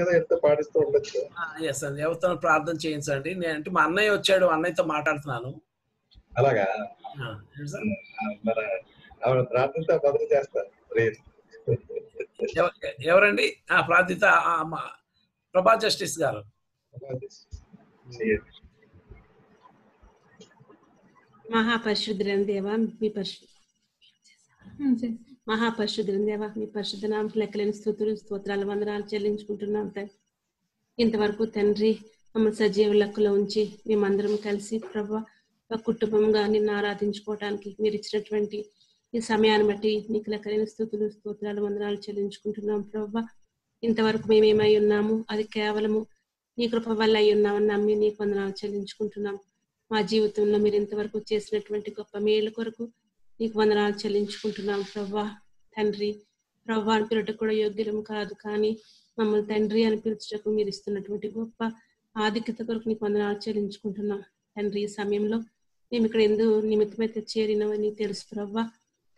కదా ఎంత ఉండొచ్చు. ఎస్ అండి. ఎవరితో ప్రార్థన చేయించండి నేను అంటే మా అన్నయ్య వచ్చాడు అన్నయ్యతో మాట్లాడుతున్నాను. అలాగా? ప్రార్థనతో చేస్తారు. ఎవ- ఎవరండి? ఆ, ప్రార్థిత ప్రభా జస్టిస్ గారు. మహాపరిశుద్ధులైన దేవా మీ మహాపరిశుద్ధులు దేవా మీ పరిశుద్ధ నామకు లెక్కలేని స్థుతులు స్తోత్రాలు వందనాలు చెల్లించుకుంటున్నాం తండ్రి. ఇంతవరకు తండ్రి మమ్మల్ని సజీవ లెక్కలో ఉంచి మేమందరం కలిసి ప్రభా కుటుంబంగా నిన్ను ఆరాధించుకోవడానికి మీరు ఇచ్చినటువంటి ఈ సమయాన్ని బట్టి నీకు లెక్కలేని స్థుతులు స్తోత్రాలు వందనాలు చెల్లించుకుంటున్నాం ప్రభా. ఇంతవరకు మేమేమై ఉన్నాము అది కేవలము నీ కృప వల్ల అయి ఉన్నామని నమ్మి నీకు వందనాలు చెల్లించుకుంటున్నాం. మా జీవితంలో మీరు ఇంతవరకు చేసినటువంటి గొప్ప మేలు కొరకు నీకు వందనాలు చెల్లించుకుంటున్నాం ప్రవ్వా తండ్రి ప్రవ్వా అని పిలుట కూడా యోగ్యం కాదు కానీ మమ్మల్ని తండ్రి అని పిలుచుటకు మీరు ఇస్తున్నటువంటి గొప్ప ఆధిక్యత కొరకు నీకు వందనాలు చెల్లించుకుంటున్నాం. తండ్రి ఈ సమయంలో మేము ఇక్కడ ఎందు నిమిత్తమైతే చేరినవని తెలుసు ప్రవ్వా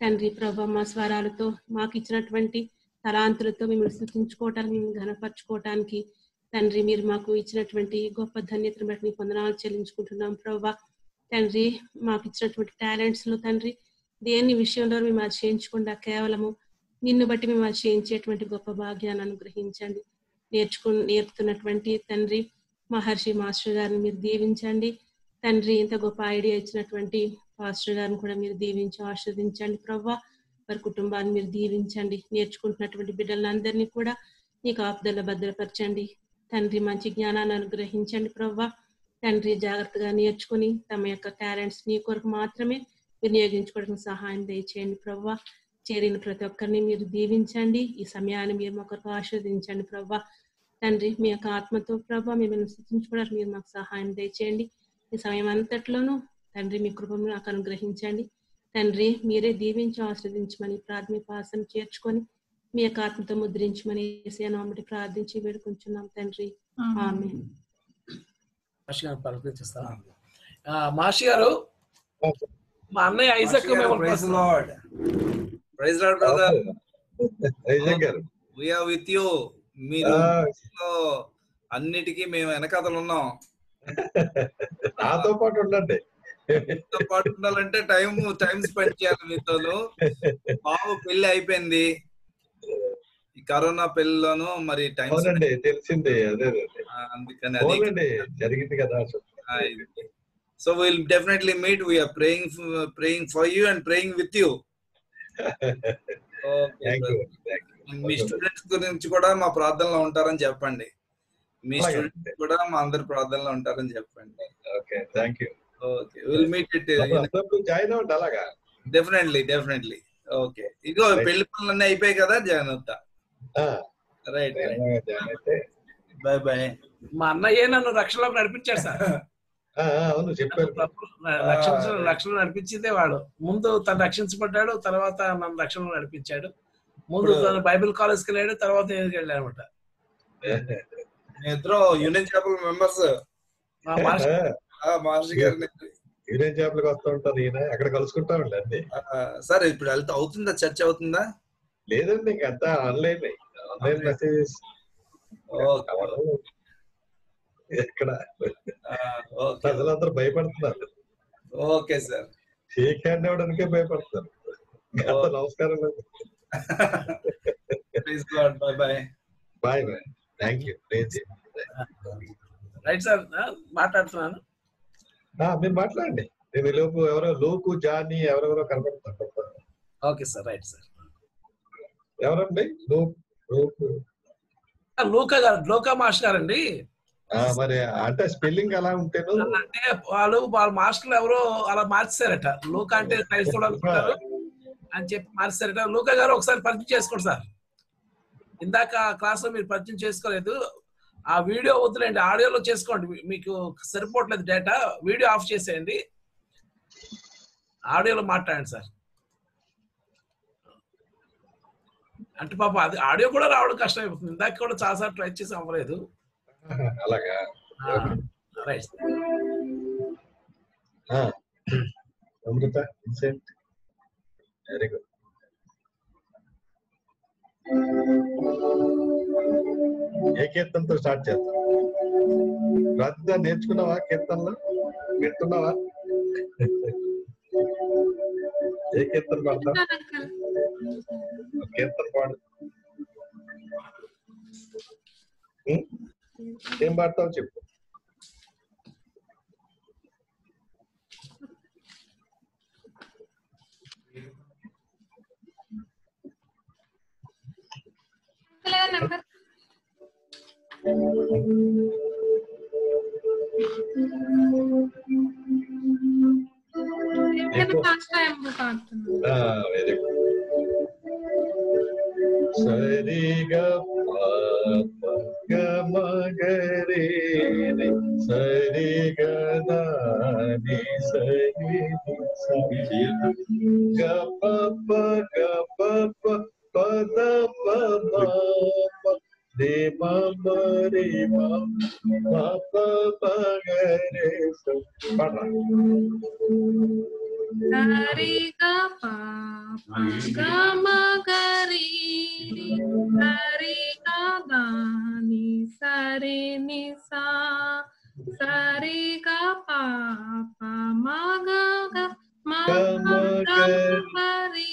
తండ్రి ప్రభా మా స్వరాలతో మాకు ఇచ్చినటువంటి తలాంతులతో మిమ్మల్ని స్థుతించుకోవటానికి మేము ఘనపరచుకోవటానికి తండ్రి మీరు మాకు ఇచ్చినటువంటి గొప్ప ధన్యతను బట్టి నీకు వందనాలు చెల్లించుకుంటున్నాం ప్రభా. తండ్రి మాకు ఇచ్చినటువంటి టాలెంట్స్లో తండ్రి దేని విషయంలో మేము అది చేయించకుండా కేవలము నిన్ను బట్టి మేము అది చేయించేటువంటి గొప్ప భాగ్యాన్ని అనుగ్రహించండి. నేర్చుకు నేర్పుతున్నటువంటి తండ్రి మహర్షి మాస్టర్ గారిని మీరు దీవించండి. తండ్రి ఇంత గొప్ప ఐడియా ఇచ్చినటువంటి పాస్టర్ గారిని కూడా మీరు దీవించి ఆస్వాదించండి ప్రవ్వా వారి కుటుంబాన్ని మీరు దీవించండి. నేర్చుకుంటున్నటువంటి బిడ్డలందరినీ కూడా నీకు ఆపుదల భద్రపరచండి. తండ్రి మంచి జ్ఞానాన్ని అనుగ్రహించండి ప్రవ్వా. తండ్రి జాగ్రత్తగా నేర్చుకుని తమ యొక్క టాలెంట్స్ నీ కొరకు మాత్రమే వినియోగించుకోవడానికి సహాయం దయచేయండి ప్రవ్వా. చేరిన ప్రతి ఒక్కరిని మీరు దీవించండి. ఈ సమయాన్ని మీరు మా కొరకు ఆస్వాదించండి ప్రవ్వా. తండ్రి మీ యొక్క ఆత్మతో ప్రభా మిమ్మల్ని స్థితించుకోవడానికి మీరు మాకు సహాయం దయచేయండి. ఈ సమయం అంతట్లోనూ తండ్రి మీ కృపను నాకు అనుగ్రహించండి. తండ్రి మీరే దీవించి ఆస్వాదించమని ప్రాథమిక పాసం చేర్చుకొని మీ యొక్క ఆత్మతో ముద్రించమని నామటి ప్రార్థించి వేడుకుంటున్నాం తండ్రి. ఆమె మహర్షి గారు మా అన్నయ్య ఐజక్ మిమ్మల్ని ప్రైజ్ ప్రశ్న- lord. Praise lord brother. Vizag గారు. విత్ యూ మీరు అన్నిటికీ మేము వెనకథలు ఉన్నాం. నాతో పాటు ఉండండి. మీతో పాటు ఉండాలంటే టైం టైం స్పెండ్ చేయాలి మీతోను. బాబు పెళ్ళి అయిపోయింది. ఈ కరోనా పెళ్ళిలోను మరి టైం తెలిసింది. అదే అదే అందుకని జరిగింది కదా so will definitely meet we are praying praying for you and praying with you thank you me students గురించి కూడా మా ప్రార్థనలో ఉంటారని చెప్పండి. మీ. స్టూడెంట్స్ కూడా మా అందరి ప్రార్థనలో ఉంటారని చెప్పండి. Okay thank you okay will meet it join అవ్వండి అలాగా? డెఫినెట్లీ డెఫినెట్లీ ఓకే ఇగో. పెళ్ళి పనులన్నీ అయిపోయాయి కదా జాయిన్ అవుతా. ఆ, రైట్ జాయిన్ అయితే. బాయ్ బాయ్ మా అన్నయ్య నన్ను రక్షణలోకి నడిపించాడు సార్. అవును చెప్పారు. రక్షణ రక్షణ నడిపించిందే వాడు. ముందు తను రక్షించబడ్డాడు తర్వాత నన్ను రక్షణ నడిపించాడు. ముందు తను బైబిల్ కాలేజ్కి వెళ్ళాడు తర్వాత నేను వెళ్ళాను అనమాట మీ ఇద్దరు యూనియన్ చేపల మెంబర్స్. మాస్టర్ మహర్షి గారిని యూనియన్ చేపలకు వస్తూ ఉంటారు ఈయన అక్కడ కలుసుకుంటామండి అన్ని. సార్ ఇప్పుడు వెళ్తా అవుతుందా? చర్చ అవుతుందా? లేదండి ఇంకంతా ఆన్లైన్ ఆన్లైన్ మెసేజెస్ ఎక్కడ ప్రజలందరూ భయపడుతున్నారు. Okay sir. షేక్ హ్యాండ్ ఇవ్వడానికే భయపడుతున్నారు. అంత నమస్కారం bye bye bye bye. Thank you. Right sir. మాట్లాడుతున్నాను. మీరు మాట్లాడండి. నేను లోపు ఎవరో లోకు జానీ ఎవరెవరో కనపడుతున్నారు ఓకే సార్. Right sir. ఎవరండి? లోకు లోకు. లోకా గారు లోకా మాస్టర్ గారండి. మరి అంటే స్పెల్లింగ్ ఎలా ఉంటేను అంటే వాళ్ళు వాళ్ళ మాస్టర్లు ఎవరో అలా మార్చారట. లోకా అంటే క్రైస్తవుడు అనుకుంటారు అని చెప్పి మార్చారట. లోకా గారు ఒకసారి పరిచయం చేసుకోండి సార్. ఇందాక క్లాస్లో మీరు పరిచయం చేసుకోలేదు. ఆ వీడియో వద్దులేండి ఆడియోలో చేసుకోండి. మీకు సరిపోవట్లేదు డేటా. వీడియో ఆఫ్ చేసేయండి. ఆడియోలో మాట్లాడండి సార్. అంటే పాప అది ఆడియో కూడా రావడం కష్టం అయిపోతుంది ఇందాక కూడా చాలాసార్లు ట్రై చేసి అవ్వలేదు. అలాగా? రైట్ ఆ, అమృత ఇన్సెంట్ వెరీ గుడ్ ఏ కీర్తనతో స్టార్ట్ చేద్దాం? రాత్రి నేర్చుకున్నావా కీర్తనలో? వింటున్నావా? ఏ కీర్తన పాడతాం అంకల్ కీర్తన పాడు? ఏం పాడతావు చెప్పు Benim başlayayım bu Sari ga pa ga ma ga re re sari ga na ni sari ni sa ga pa pa ga pa pa pa da pa pa re ma ma re ma ma pa pa ga re sa padla Dari ga pa pa ga ma ga ri ri ga ga ni sa re ni sa sa ga pa pa ma ga ga ma ga ga ri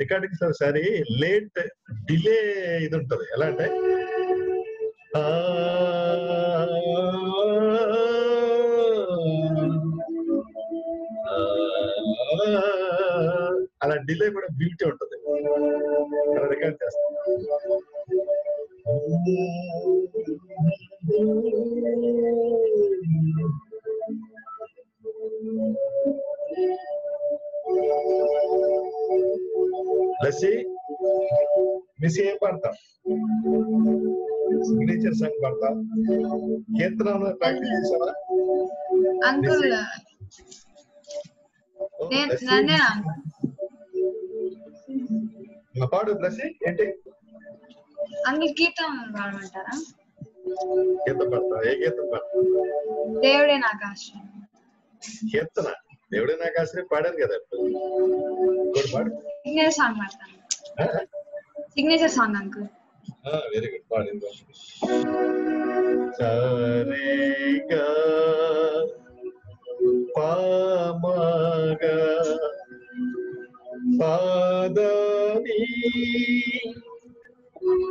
recording ఒకసారి late delay ఇది ఉంటది ఎలా అంటే అలా delay కూడా beauty ఉంటది పాడతాం. కీర్తన practice చేసావా? అంకుల్ పాడు లస్సి ఏంటి? అంకుల్ కీర్తన పాడమంటారా? గీతం పాడతాం. ఏ గీతం పాడతాం దేవుడే నాకు ఆశ్రయం. కీర్తన? దేవుడే నాకు ఆశ్రయం పాడారు కదా. ఇప్పుడు ఇంకోటి పాడు. సిగ్నేచర్ సాంగ్ పాడతాను signature song uncle. very good. Pardon. Sarega Padani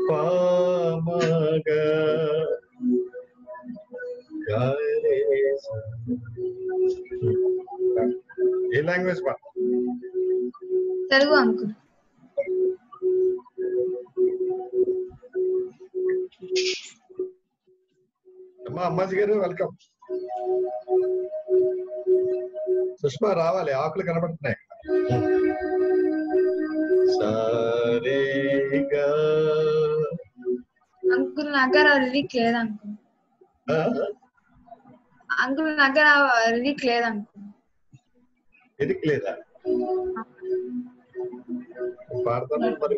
Pamaga Garesa ये language पर Telugu अंकुल అమ్మా అమ్మాజీ గారు వెల్కమ్ సుష్మా రావాలి. ఆకులు కనబడుతున్నాయి. అంకుల్ నా దగ్గర లిరిక్ లేదు అంకుల్? అంకుల్ నా దగ్గర లిరిక్ లేదు? అంకుల్ లేదా పాడతాను మరి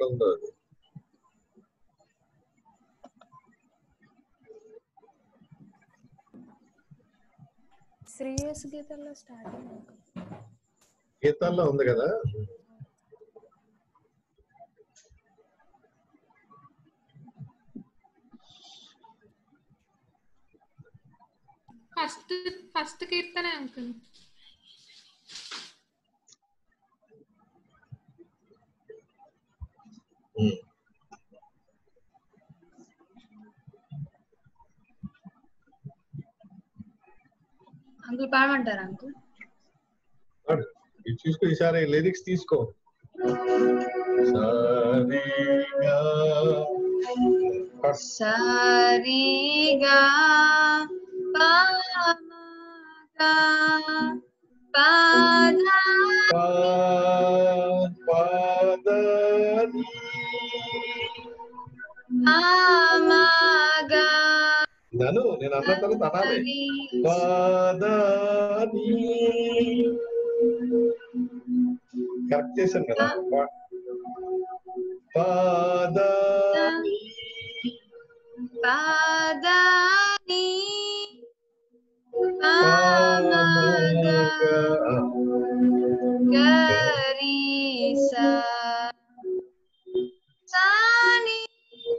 ఎక్కడ ఉందో అది శ్రేయస్ గీతల్లో స్టార్టింగ్ గీతాల్లో ఉంది కదా ఫస్ట్ ఫస్ట్ కీర్తన అంకుల్ ఉమ్. అంకుల్ పాడమంటారా అంకుల్ పాడు. ఇది చూసుకో ఈసారి లిరిక్స్ తీసుకో సరిగా పాడు. సరిగా పామగా పాద పామగా నన్ను నేను అన్న తర్వాత అనాలి పాదని కరెక్ట్ చేశాను కదా పా- పాదని పాదని పామగా గరీసా సాని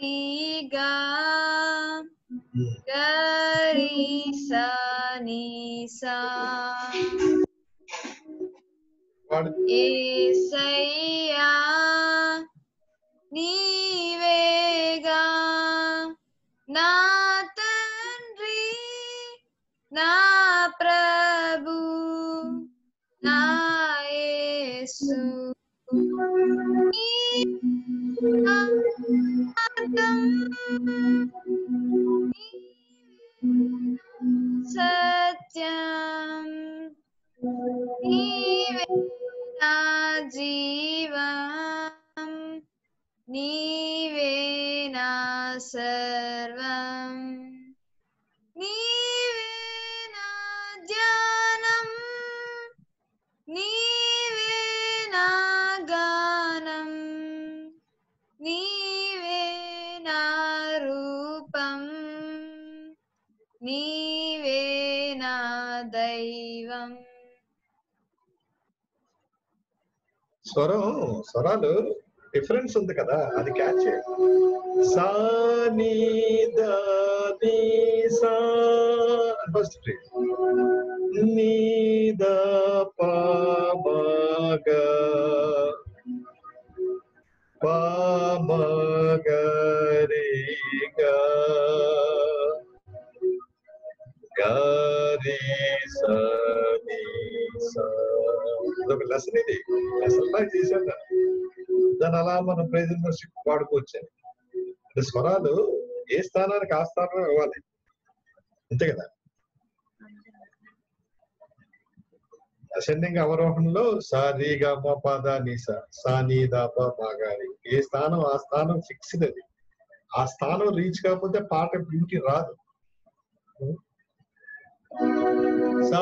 ni సా ని సా పాడు ఏసయ్యా నీవేగా నా తండ్రి నా ప్రభు నా యేసు నీ Satyam Nivena Jivam Nivena స్వరం స్వరాలు డిఫరెన్స్ ఉంది కదా అది క్యాచ్ సా నీ దా నీ సా. ఫస్ట్ నీ దా పా మా గా. పా మా గా సా నీ సా. ఇదొక లెసన్ ఇది. మనం ప్రైజ్ వర్షిప్ పాడుకోవచ్చు అంటే స్వరాలు ఏ స్థానానికి ఆ స్థానం ఇవ్వాలి? అంతే కదా? అసెండింగ్ అవరోహణలో సారీ గా మా పాద నీసా సానీ దాప మాగారి ఏ స్థానం ఆ స్థానం ఫిక్స్డ్ అది. ఆ స్థానం రీచ్ కాకపోతే పాట బ్యూటీ రాదు. సా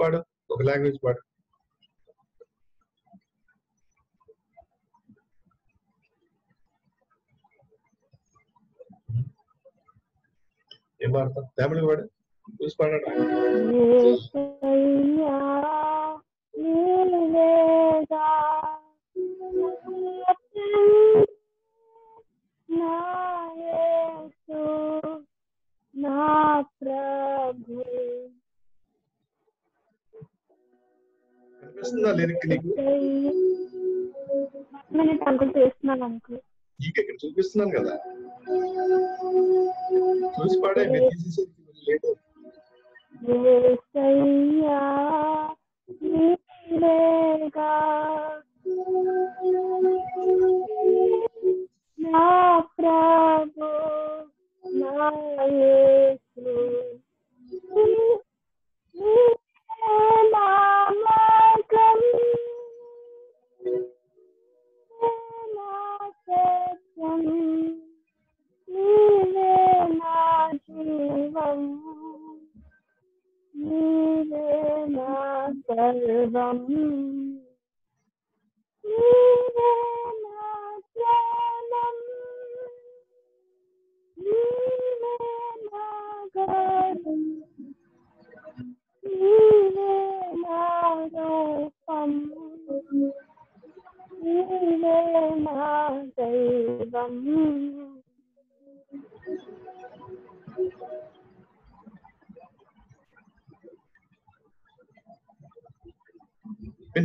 పాడు ఒక లాంగ్వేజ్ పాడు. Isso não me.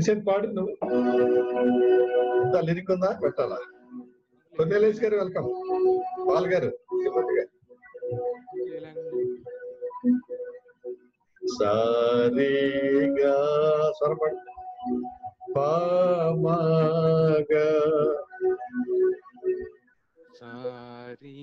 కొంచెం పాడు నువ్వు లిరిక్ ఉందా పెట్టాలా కొన్నెలేష్ గారు వెల్కమ్ పాల్ గారు సారీగా స్వరపడు పామాగా సారీ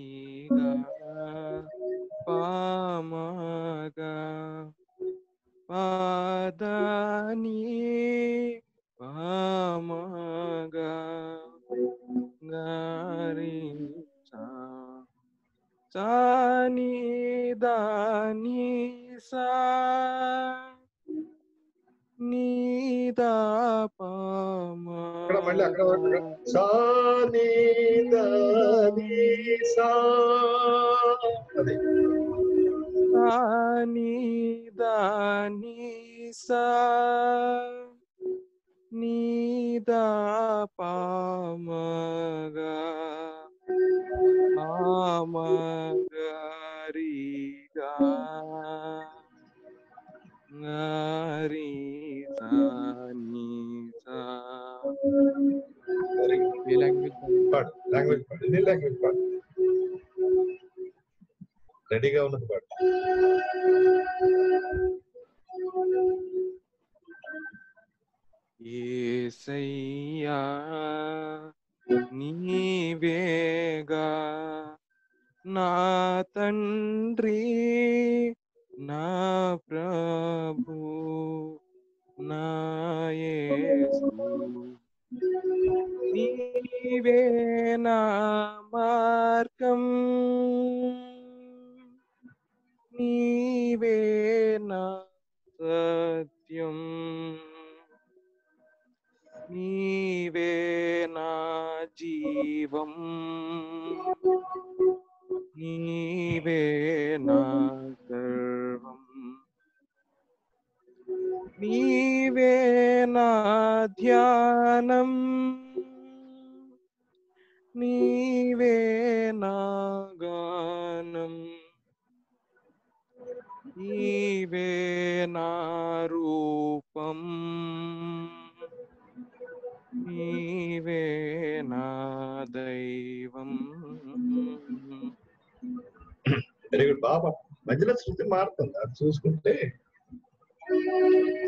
చూసుకుంటే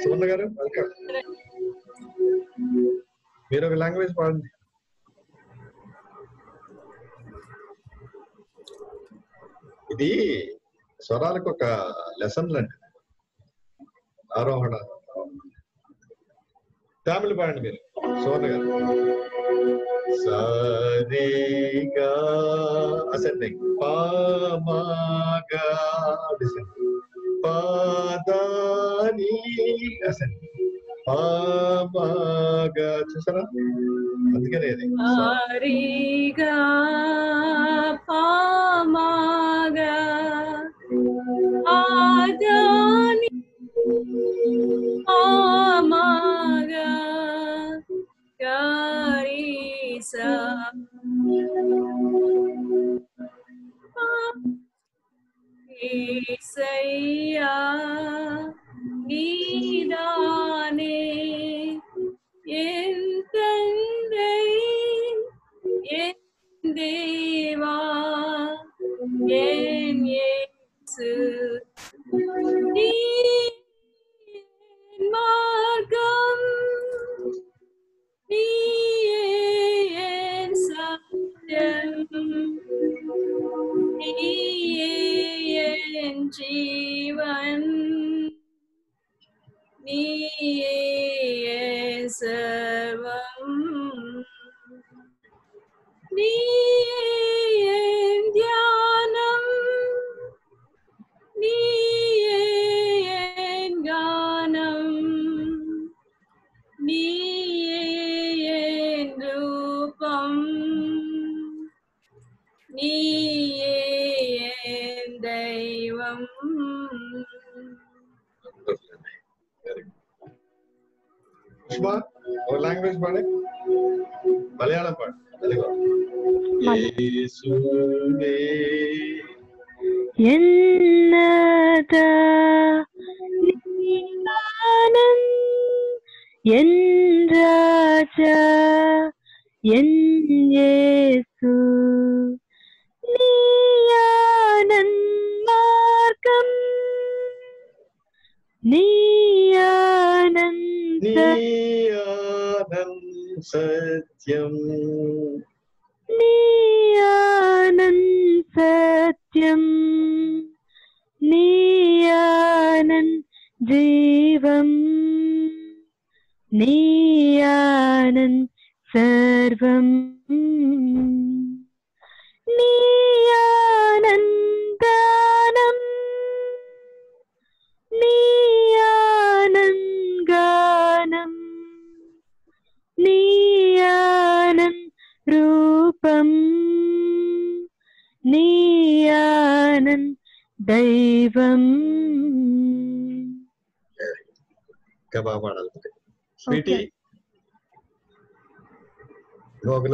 సువర్ణ గారు వెల్కమ్ మీరు ఒక లాంగ్వేజ్ పాడండి ఇది స్వరాలకు ఒక లెసన్ లాంటిది César.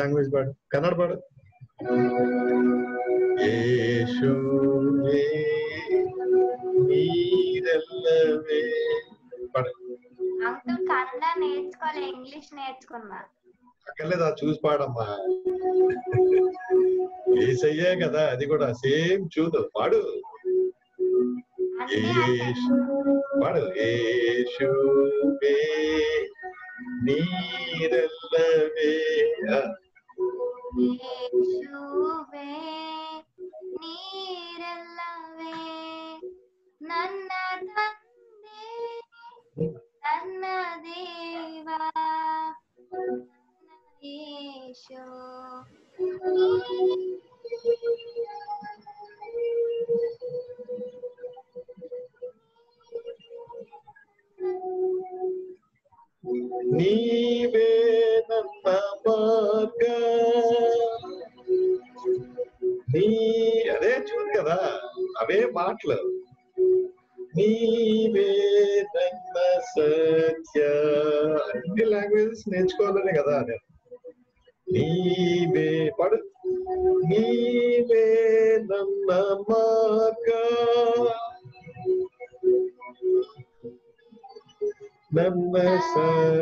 language but kannada but yeshuve neerallave but uncle Kannada నేర్చుకోవాలి ఇంగ్లీష్ నేర్చుకున్నా అక్కర్లేదు అది చూసి పాడమ్మా ఏసయ్యే కదా అది కూడా సేమ్ చూదు పాడు పాడు ఏషు నీరల్లవే ಯೇಶುವೇ ನೀರೆಲ್ಲ 所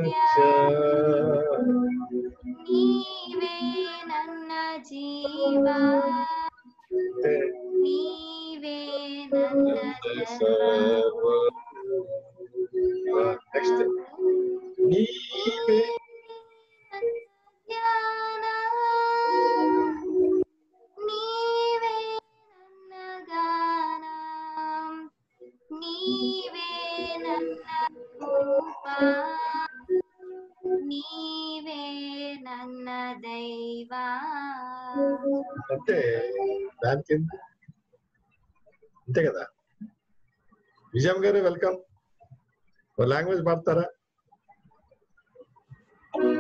लैंग्वेज बांटता रहा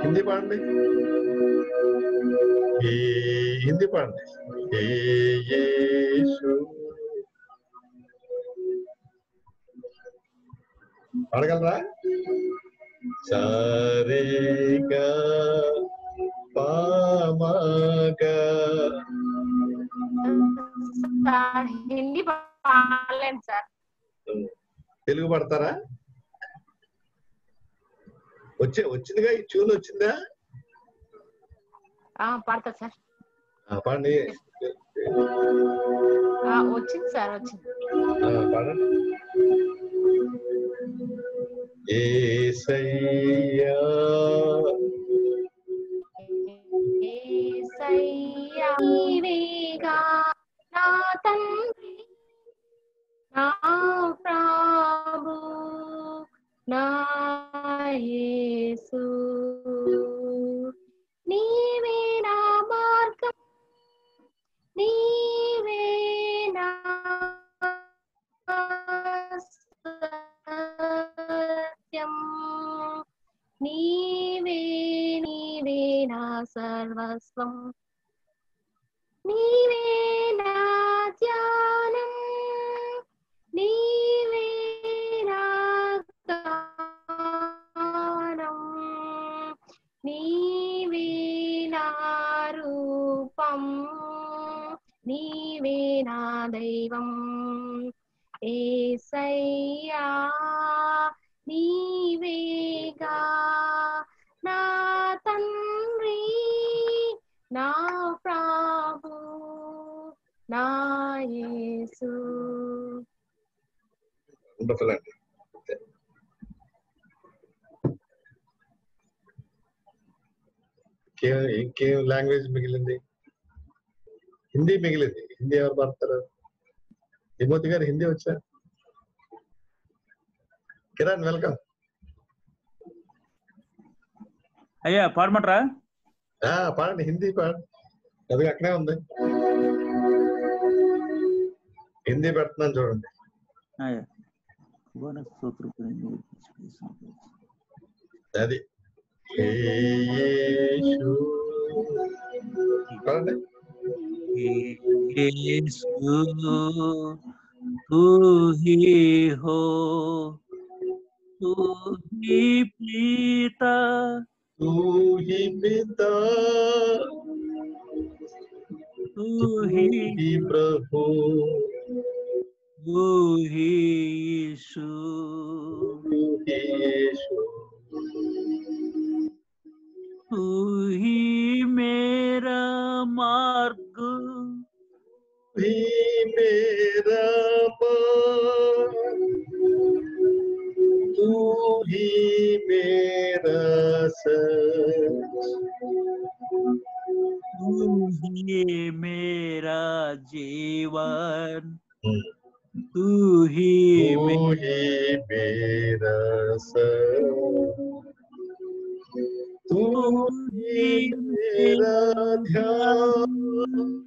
हिंदी बांट हिंदी बांट படிச்சிருந்த ஆ பார்த்தேன் சார் பண்ணி ఇంకేం లాంగ్వేజ్ మిగిలింది. హిందీ మిగిలింది. హిందీ ఎవరు పడతారు? విమోతి గారు హిందీ వచ్చా కిరణ్ వెల్కమ్ అయ్యా పాడమంటారా? పాడండి. హిందీ పాడండి అది అక్కడే ఉంది. హిందీ పెడుతున్నాను చూడండి అయ్యా భువన స్తోత్రం అది యేసు. పాడండి यीशु तू ही हो तू ही पिता तू ही पिता तू ही प्रभु। तू ही यीशु। तू ही यीशु। तू ही मेरा मार्ग। ही मेरा मार्ग, तू ही मेरा सच। तू ही मेरा जीवन। तू ही मेरा तू ही मेरा ध्यान।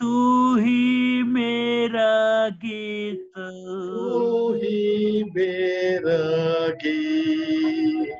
तू ही मेरा गीत। तू ही मेरा गीत।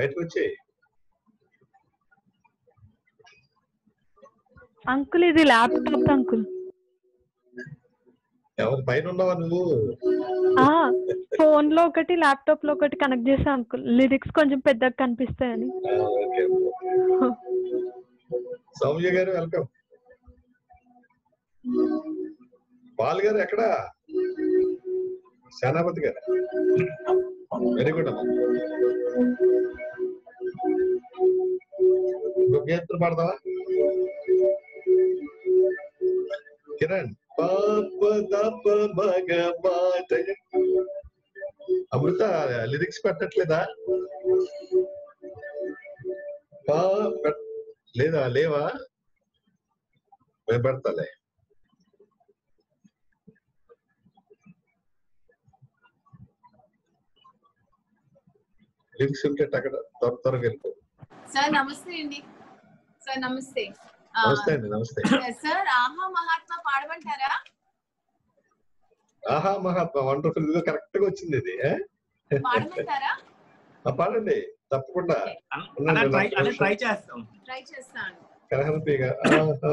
బయటకు వచ్చే అంకుల్ ఇది ల్యాప్టాప్ అంకుల్. ఎవరు పైన ఉన్నావా నువ్వు? ఆ ఫోన్లో ఒకటి ల్యాప్టాప్లో ఒకటి కనెక్ట్ చేసా అంకుల్. లిరిక్స్ కొంచెం పెద్దగా కనిపిస్తాయని. సౌమ్య గారు వెల్కమ్. పాల్ గారు ఎక్కడ? సేనాపతి గారు. వెరీ గుడ్ అమ్మా. ఇంకొక గీతం పాడతావా కిరణ్ పాప తప మగ మాట అమృత లిరిక్స్ పెట్టట్లేదా పా పెట్- లేదా లేవా నేను లింక్స్ ఉంటే అక్కడ త్వర త్వరగా వెళ్ళిపో. సార్ నమస్తే అండి. సార్ నమస్తే. అండి నమస్తే. సార్ ఆహా మహాత్మా పాడమంటారా? ఆహా మహాత్మా వండర్ఫుల్. ఇదిగో కరెక్ట్గా వచ్చింది ఇది? పాడమంటారా? పాడండి తప్పకుండా. ట్రై చేస్తాం. ట్రై చేస్తాను. గారు ఆహా,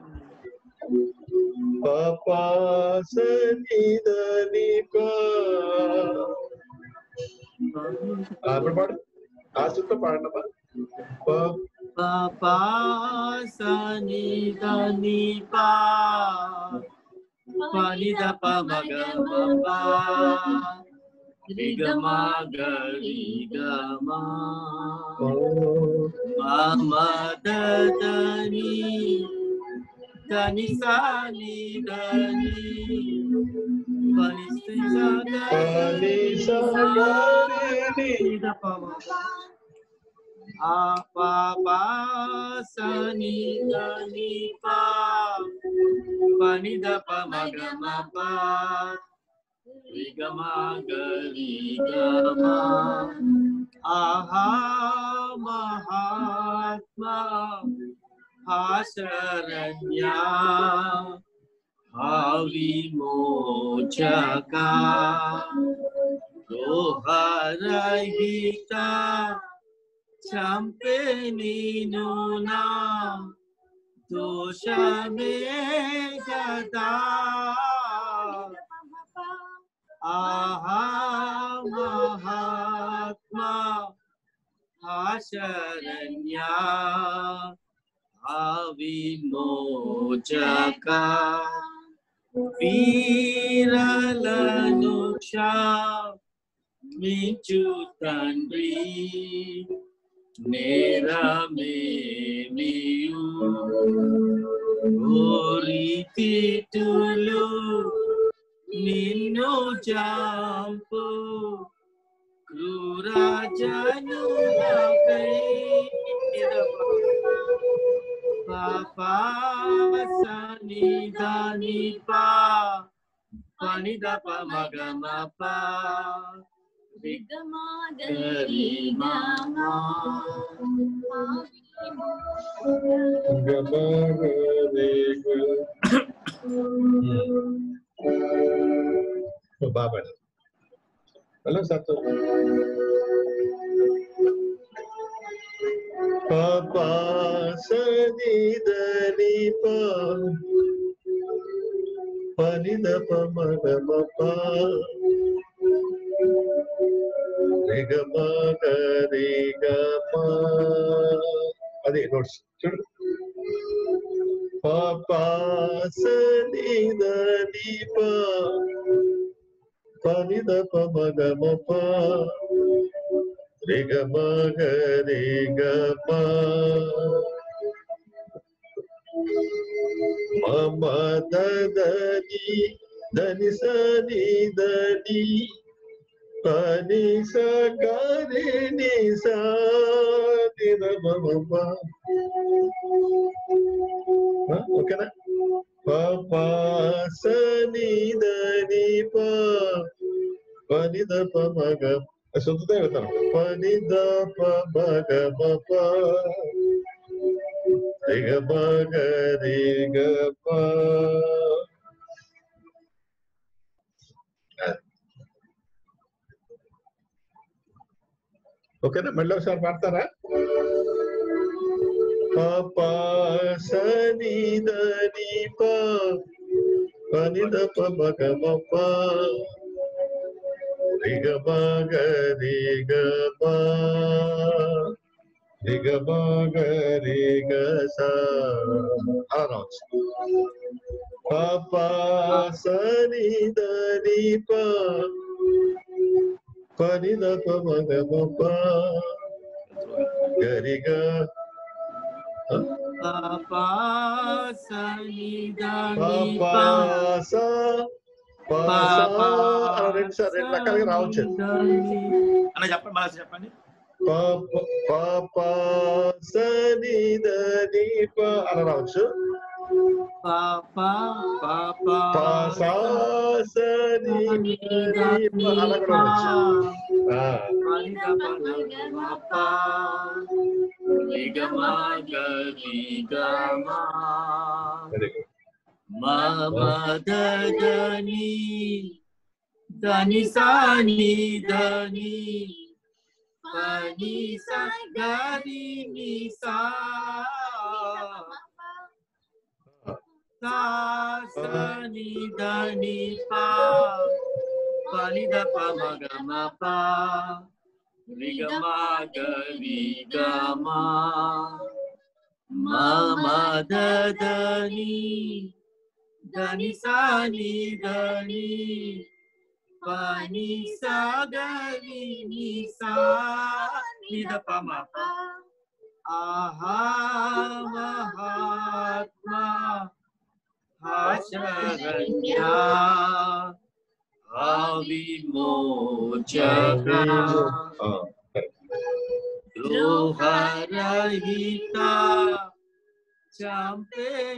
Bapa Sanidanipa. Ah, berapa? Asutta ah, Papa Bapa Sanidanipa. Panida pamaga papa, ligama garigama. Oh. Mama dadani. Dani Sani Dani Balisa Dani Sani apa pasani dani pa panida pa magama pa rigama galigama aha mahatma. Sharanya भाविमोचका दोहरहिता Champe नीनुना दोष मे गदा। आहा महात्मा saw the రి ని. The ప మ ప ఆ pa sa ni da ni pa. Pa ni da pa. Ma ga ma pa Vida ma da ni ma ma ga ma ga ni ga तो बाबा हेलो साथों ಪಪಾ ಸದಿ ದಿ ಪ ಪನಿ ದ ಪ ಮಗ ಮಪ ರಿಗ ಮಗ ರಿಗ ಮ ಅದೇ ನೋಟ್ಸ್ చూడు ಪಪಾ ಸದಿ ದಿ ಪ ಪನಿ ದ ಪ ಮಗ ಮಪ చూడు పాపా సనిదని పా పనిద పమగమ పా రిగమ గరిగమ మమ దదని దని సని దని పని సగరి ని సాదిన మమ ఓకేనా పాపా సని దని పా పని ద పమగ శుద్ధ వెళ్తాను పని ద పమగ ప రిగ మగ రిగ ప ఓకేనా మళ్ళీ ఒకసారి పాడతారా పాపా సని దని పా పని ద పమగమ పా రిగ మగ రిగ పా రిగ మగ రిగ సా అలా రావచ్చు పాపా సని దని ரிகபாகரி கபா ரிகபாகரி கசா பாப்பா சனி தனி பா பனித பமகமபா கரிகா பாப்பா சனி தனி பா అలా రెండు సార్ రెండు రకాలుగా రావచ్చు అన్న చెప్పండి మళ్ళీ చెప్పండి Mama da dani, dani sani dani, dani sa dani ni sa. Sa sa ni dani pa, pa ni da pa ma ga ma pa, ni ga ma Dani ni ga ma. Mama da dani. Dani sa ni dani. Pa sa dani ni sa ni da pa ma pa. Aha Mahatma. Hacharanya Avimojaka. Champe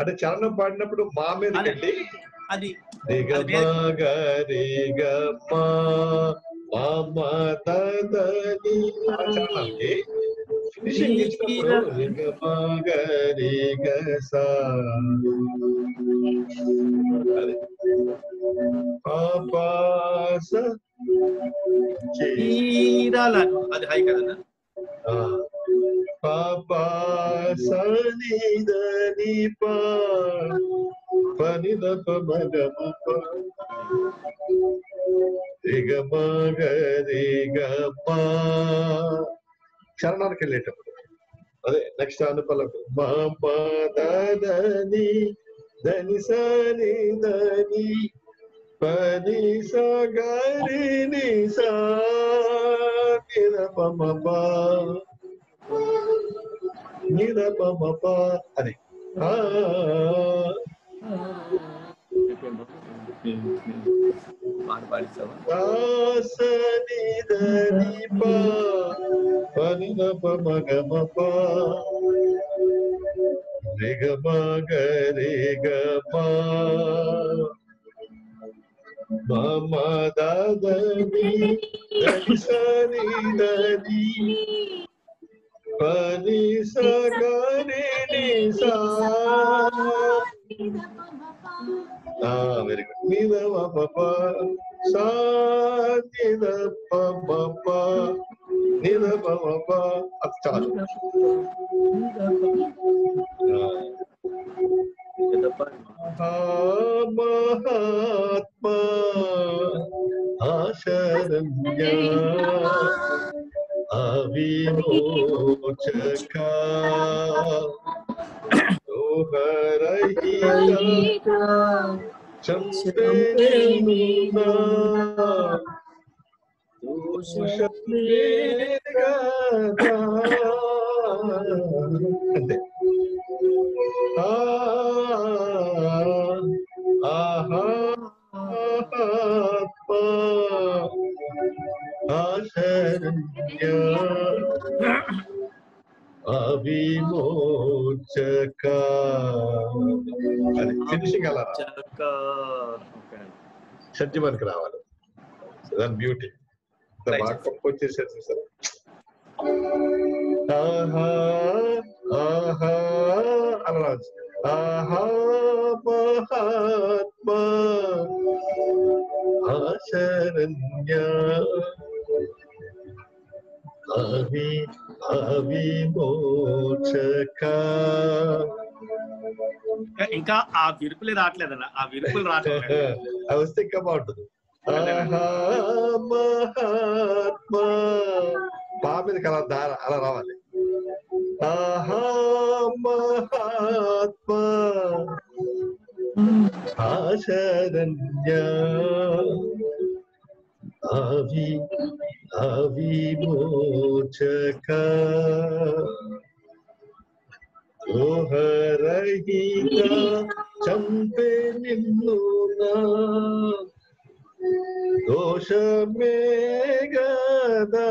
అంటే చరణం పాడినప్పుడు మా వెళ్ళి అది. Finishing ఇచ్చినప్పుడు అది high కదన్నా? పాపా సని దని పా పని దప మగ మప రిగ మగ రిగ మా చరణానికి వెళ్ళేటప్పుడు అదే నెక్స్ట్ అనుపలకు మా పా దని దని సని దని పని సగరి ని సా నిరప మప నిరప మప అని ఆ పాట పాడిస్తావా దాసని దని పా పని నప మగ మప రిగ మగ రిగ మా మమ దాదని దని సని దని పని సగరి ని సా వెరీ గుడ్ మీద పప సా నిద పప నిద పప అది చాలు महात्मा आशरण्या अविमोचका। दोहरहिता चम्पेनिना दोषप्रेगता అవిమోచక అది ఫినిషింగ్ అలా షడ్జీవన్కి రావాలి దాని బ్యూటీ బాగా కంపోజ్ చేశారు చూసారు ఆహా ఆహా అలా రావచ్చు ఆహా మహాత్మా ఆశరణ్య అవి అవిమోచక ఇంకా ఆ విరుపులే రావట్లేదన్న ఆ విరుపులు రావట్లేదు అవి వస్తే ఇంకా బాగుంటుంది ఆహా మహాత్మా పా మీదకి అలా దార అలా రావాలి आहा महात्मा आशरण्य आवि ओह दोहरहिता चंपे निम्नुना। दोष मेघदा।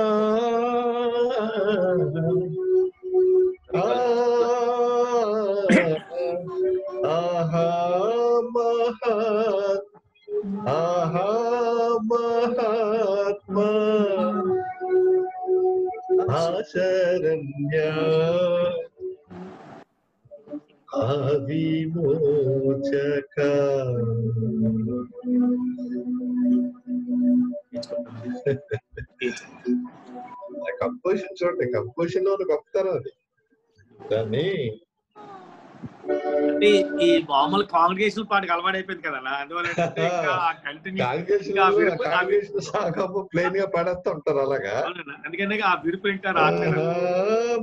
ಕಂಪೋಸಿಷನ್ ಚೂಡಲಿ ಕಂಪೋಸಿಷನ್ ಅವ್ರು ಗೊತ್ತಾರ ಅವ್ರಿಗೆ దాన్ని అంటే ఈ మామూలు కాంగ్రెగేషన్ పాటకి అలవాటు అయిపోయింది కదా అందువల్ల ప్లేన్ గా పడేస్తూ ఉంటారు అలాగా? అందుకనే ఆ విరుపు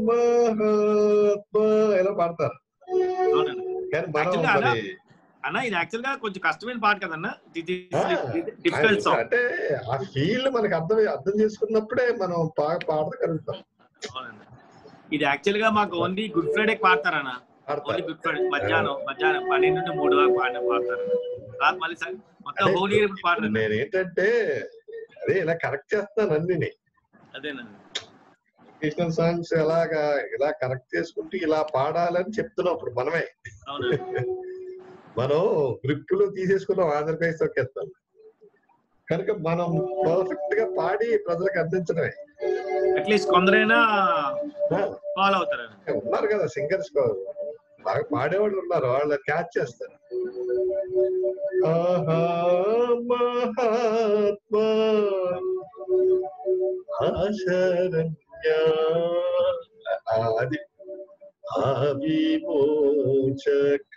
మహాత్మా ఇలా పాడతారు. కానీ మనం అన్న ఇది యాక్చువల్గా కొంచెం కష్టమైన పాట కదన్న. డిఫికల్ట్ సాంగ్ అంటే ఆ ఫీల్ మనకి అర్థం అర్థం చేసుకున్నప్పుడే మనం పాడగలుగుతాం ఇది యాక్చువల్గా మాకు ఓన్లీ గుడ్ ఫ్రైడే పాడతారన్న. ఓన్లీ గుడ్ ఫ్రైడే మధ్యాహ్నం మధ్యాహ్నం పన్నెండు నుండి మూడు వరకు పాడిన పాడతారు మళ్ళీ మొత్తం హోలీ పాడరు. నేను ఏంటంటే అదే ఇలా కరెక్ట్ చేస్తాను అన్ని అదేనా సాంగ్స్ ఎలాగా ఇలా కరెక్ట్ చేసుకుంటూ ఇలా పాడాలని చెప్తున్నాం ఇప్పుడు మనమే. మనం గ్రిప్పులు తీసేసుకున్నాం ఆంధ్రప్రదేశ్ తొక్కేస్తాం కనుక మనం పర్ఫెక్ట్గా పాడి ప్రజలకు అందించడమే. అట్లీస్ట్ కొందరైనా ఫాలో అవుతారు ఉన్నారు కదా సింగర్స్ బాగా పాడేవాళ్ళు ఉన్నారు వాళ్ళు క్యాచ్ చేస్తారు. ఆహా మహాత్మా. ఆశరణ్య. ఆ, అది. ఆవిమోచక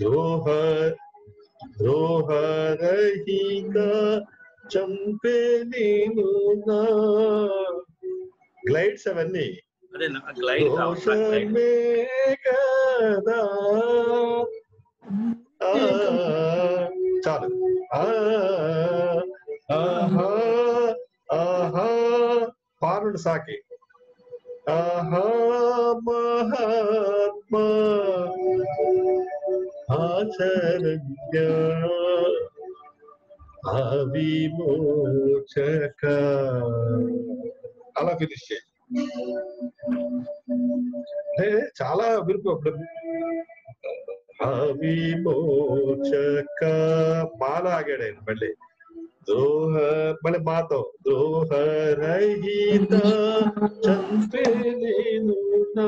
ద్రోహ ద్రోహరహిత. చంపే నేను నా గ్లైడ్స్ అవన్నీ అదే గ్లైడ్ దోషమే కదా ఆ, చాలు ఆ, ఆహా ఆహా పారుడు సాకి ఆహా మహాత్మా ఆచరణ్య అవిమోచక అలా ఫినిష్ చేయి అంటే చాలా విరుపు అప్పుడు అవిమోచక మాల ఆగాడు ఆయన మళ్ళీ ద్రోహ మళ్ళీ మాతో ద్రోహ రహిత చంపే నేను నా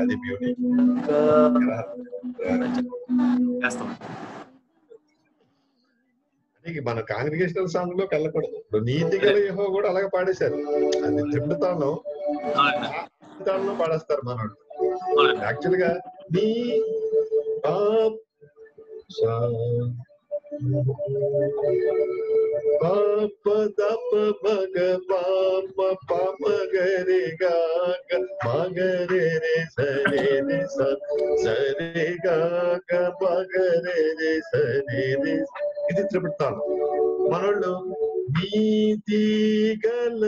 అది బ్యూటీ మన కాంగ్రిగేషనల్ సాంగ్లోకి వెళ్ళకూడదు. ఇప్పుడు నీతి గల యెహోవా కూడా అలాగే పాడేశారు. అది తిప్పుతాను తాను పాడేస్తారు మనోడు యాక్చువల్గా నీ పాప్ పాప తప మగ పాప పామ గరి గాక మగరే రే సరే రి స సరే గాగ మగరే రే సరే రి ఇది త్రిపుతాను మనోళ్ళు నీతి గల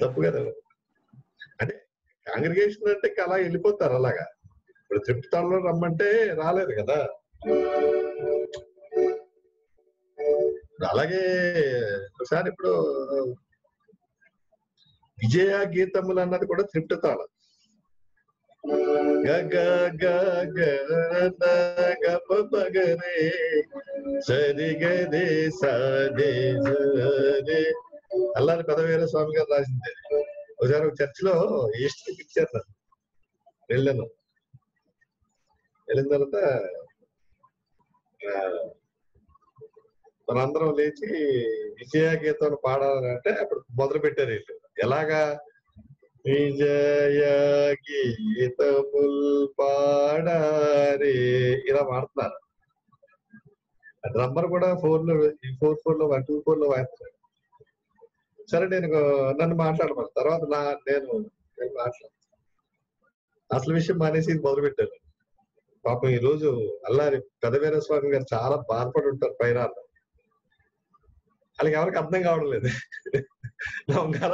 తప్పు కదా. అంటే కాంగ్రిగేషన్ అంటే అలా వెళ్ళిపోతారు అలాగా. ఇప్పుడు త్రిపుతాంలో రమ్మంటే రాలేదు కదా. అలాగే ఒకసారి ఇప్పుడు విజయ గీతములు అన్నది కూడా త్రిప్త తాళం గగ న సరి గదే రే స రే. అల్లారి పెదవీర స్వామి గారు రాసింది. ఒకసారి ఒక చర్చిలో ఈస్ట్ పిక్చర్ వెళ్ళాను. వెళ్ళిన తర్వాత మనందరం లేచి విజయ గీతం పాడాలంటే అప్పుడు మొదలు పెట్టారు వీళ్ళు. ఎలాగా? విజయ గీతముల్ పాడారే ఇలా పాడుతున్నారు. డ్రమ్మర్ కూడా ఫోర్లో ఫోర్ ఫోర్లో వన్ టూ ఫోర్లో వాయిస్తున్నారు సరే నేను నన్ను మాట్లాడమని. తర్వాత నా నేను నేను అసలు విషయం మానేసి ఇది మొదలు పెట్టాను పాపం ఈ రోజు అల్లారి పెదవీర స్వామి గారు చాలా బాధపడి ఉంటారు పైన వాళ్ళకి ఎవరికి అర్థం కావడం లేదు. నమ్మకాల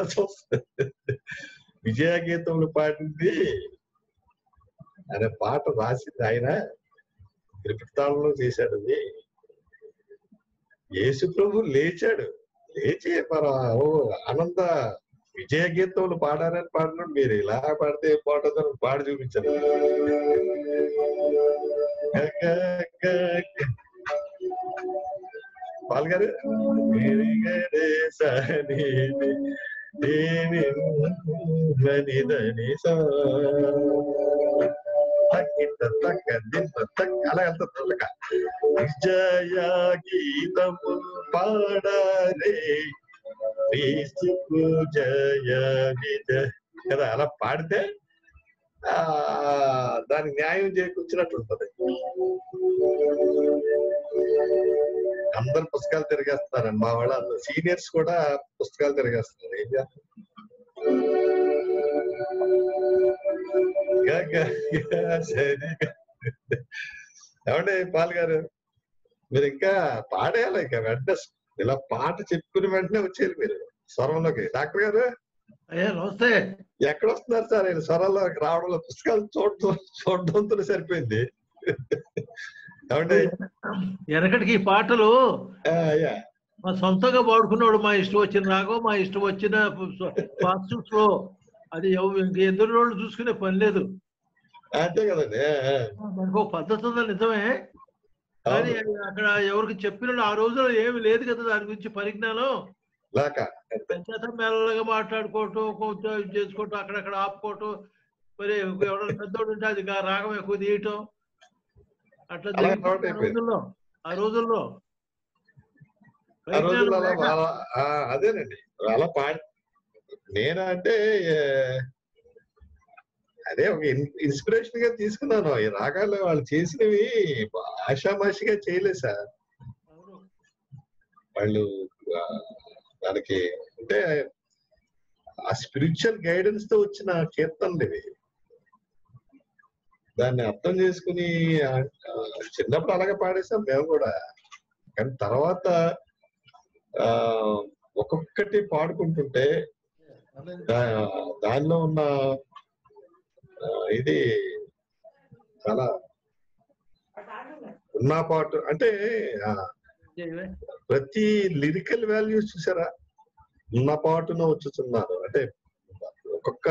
విజయ గీతములు పాడింది. అనే పాట రాసింది ఆయన. త్రిపితాళంలో చేశాడు అది. యేసు ప్రభు లేచాడు. లేచి మన ఓ ఆనంద విజయ గీతములు పాడారని పాడినాడు మీరు ఇలా పాడితే ఏం పాడి చూపించారు పాల్ గారు గిరి గరే సని ని. దేవిని తక్కిట తక్క దింత తక్క అలా వెళ్తుంది తొలక విజయ గీతము పాడరే క్రీస్తుకు జయ విజయ కదా అలా పాడితే ఆ దానికి న్యాయం చేకూర్చినట్టు ఉంటుంది. అందరు పుస్తకాలు తిరిగేస్తున్నారండి మా వాళ్ళ సీనియర్స్ కూడా పుస్తకాలు తిరిగేస్తున్నారు. ఏం చేస్తారు? ఏమంటే పాల్ గారు? మీరు ఇంకా పాడేయాలి ఇంకా? వెంటనే ఇలా పాట చెప్పిన వెంటనే వచ్చేయాలి మీరు. స్వరంలోకి. డాక్టర్ గారు? అయ్యా నమస్తే. ఎక్కడ వస్తున్నారు సార్? నేను స్వరంలోకి రావడంలో పుస్తకాలు చూడటం చూడడంతో సరిపోయింది. ఏమండి? వెనకటికి ఈ పాటలు మా సొంతంగా పాడుకున్నాడు. మా ఇష్టం వచ్చిన రాగం మా ఇష్టం వచ్చిన పాస్టర్స్లో అది ఎదురు రోజులు చూసుకునే పని లేదు. అంతే కదండి. మనకు ఒక పద్ధతి ఉంది నిజమే. కానీ అక్కడ ఎవరికి చెప్పిన ఆ రోజుల్లో ఏమి లేదు కదా దాని గురించి పరిజ్ఞానం. లేక. చేత మెల్లగా మాట్లాడుకోవటం చేసుకోవటం అక్కడక్కడ ఆపుకోవటం. మరి ఎవరైనా పెద్దోడు ఉంటే అది రాగం ఎక్కువ తీయటం. అట్లా ఆ. రోజుల్లో. ఆ అదేనండి. అలా పాడి నేను అంటే అదే ఒక ఇన్స్పిరేషన్గా తీసుకున్నాను. ఈ రాగాలు వాళ్ళు చేసినవి ఆషామాషిగా చేయలేదు సార్. వాళ్ళు దానికి అంటే ఆ స్పిరిచువల్ గైడెన్స్తో వచ్చిన కీర్తనలు ఇవి. దాన్ని అర్థం చేసుకుని చిన్నప్పుడు అలాగే పాడేసాం మేము కూడా. కానీ తర్వాత ఆ ఒక్కొక్కటి పాడుకుంటుంటే దానిలో ఉన్న ఇది చాలా ఉన్న పాటు అంటే ప్రతి లిరికల్ వాల్యూస్ చూసారా? ఉన్న పాటున వచ్చుతున్నారు. అంటే ఒక్కొక్క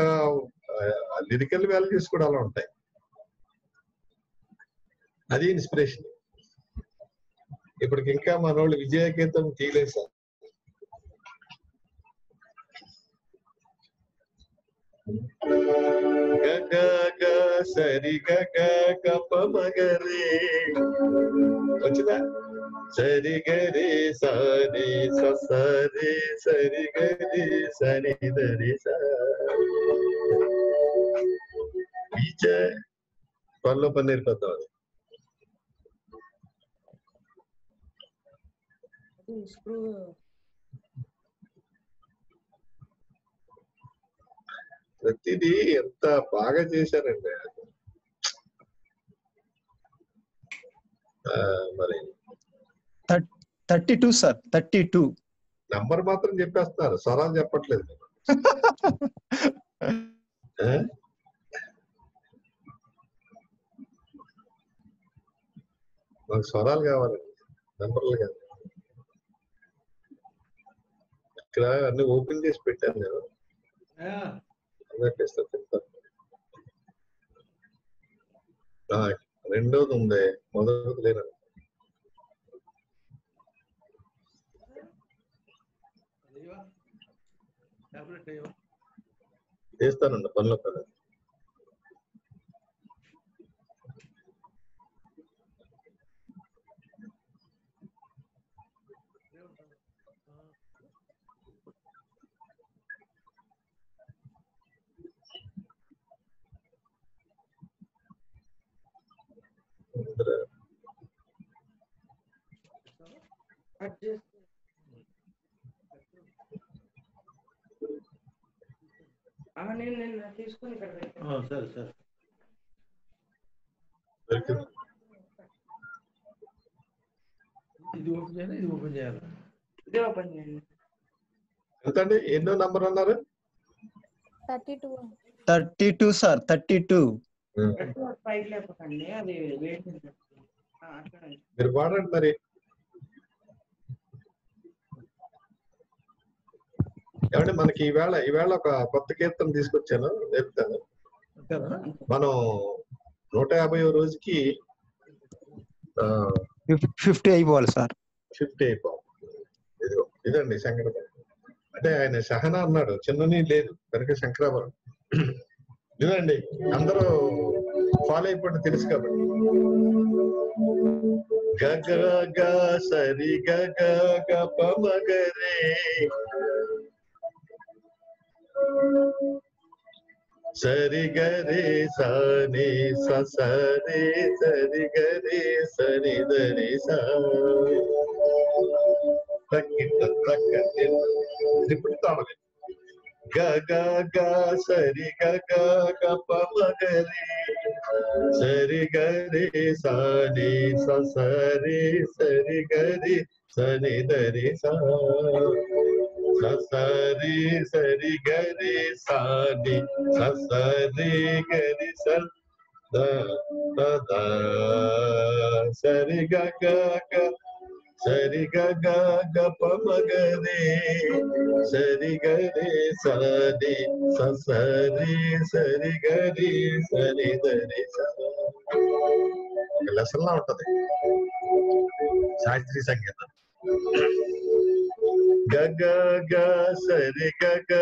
లిరికల్ వాల్యూస్ కూడా అలా ఉంటాయి. అది ఇన్స్పిరేషన్. ఇప్పటికి ఇంకా మనోళ్ళు విజయగీతం తీలేశారు. సార్ గ గ గ సరి గ గ గ ప మ గ రే వచ్చిందా సరి గ రే సరి స సరి సరి గ రే సరి ద రే స విజయ పనిలో పని నేర్పద్దాం అది ప్రతిదీ ఎంత బాగా చేశారండి. ఆ, మరి thirty two sir thirty two. Number మాత్రం చెప్పేస్తున్నారు. స్వరాలు చెప్పట్లేదు? మాకు స్వరాలు కావాలండి నంబర్లు కాదు ఇక్కడ అన్ని ఓపెన్ చేసి పెట్టాను నేను. అదే చేస్తా చెప్తాను రెండోది ఉంది మొదటిది లేనండి చేస్తానండి పనిలో పని నేను నిన్న తీసుకొని ఇక్కడ పెట్టాను. ఆ, సరే సరే. దొరికింది ఇది ఓపెన్ చేయాలి. ఇది ఓపెన్ చేయాలి. ఇదే ఓపెన్ చేయండి ఎంతండి? ఎన్నో నంబర్ అన్నారు? Thirty two. Thirty two sir. Thirty two. మీరు పాడండి మరి. ఏమంటే మనకి ఈవేళ ఈవేళ ఒక కొత్త కీర్తన తీసుకొచ్చాను నేర్పుతాను మనం నూట యాభై రోజుకి ఫిఫ్టీ అయిపోవాలి సార్. ఫిఫ్టీ అయిపోవాలి. ఇదిగో ఇదండి సంఘటన అంటే ఆయన సహన అన్నాడు చిన్నని లేదు కనుక శంకరాభరణం. ఇదండి అందరూ ఫాలో అయిపోయింది తెలుసు కాబట్టి. గగ గ సరి గగ గ పమగరే. సరి గరే సని సరి సరి గరే సరి దరి సా. తక్కిట తక్కటి ఇప్పుడు తామలే గ గ గ సరి గ గ గ పమగరే సరి గరి సని సరి సరి గరి సని దరి సా సరి సరి గరి సాని సరి గరి స సరి గ గ గ సరి గ గ గ పమగరే సరి గరి సని సరి సరి గరి సరి దరి స లెసన్ లా ఉంటది శాస్త్రీయ సంగీతం గగ గ సరి గగ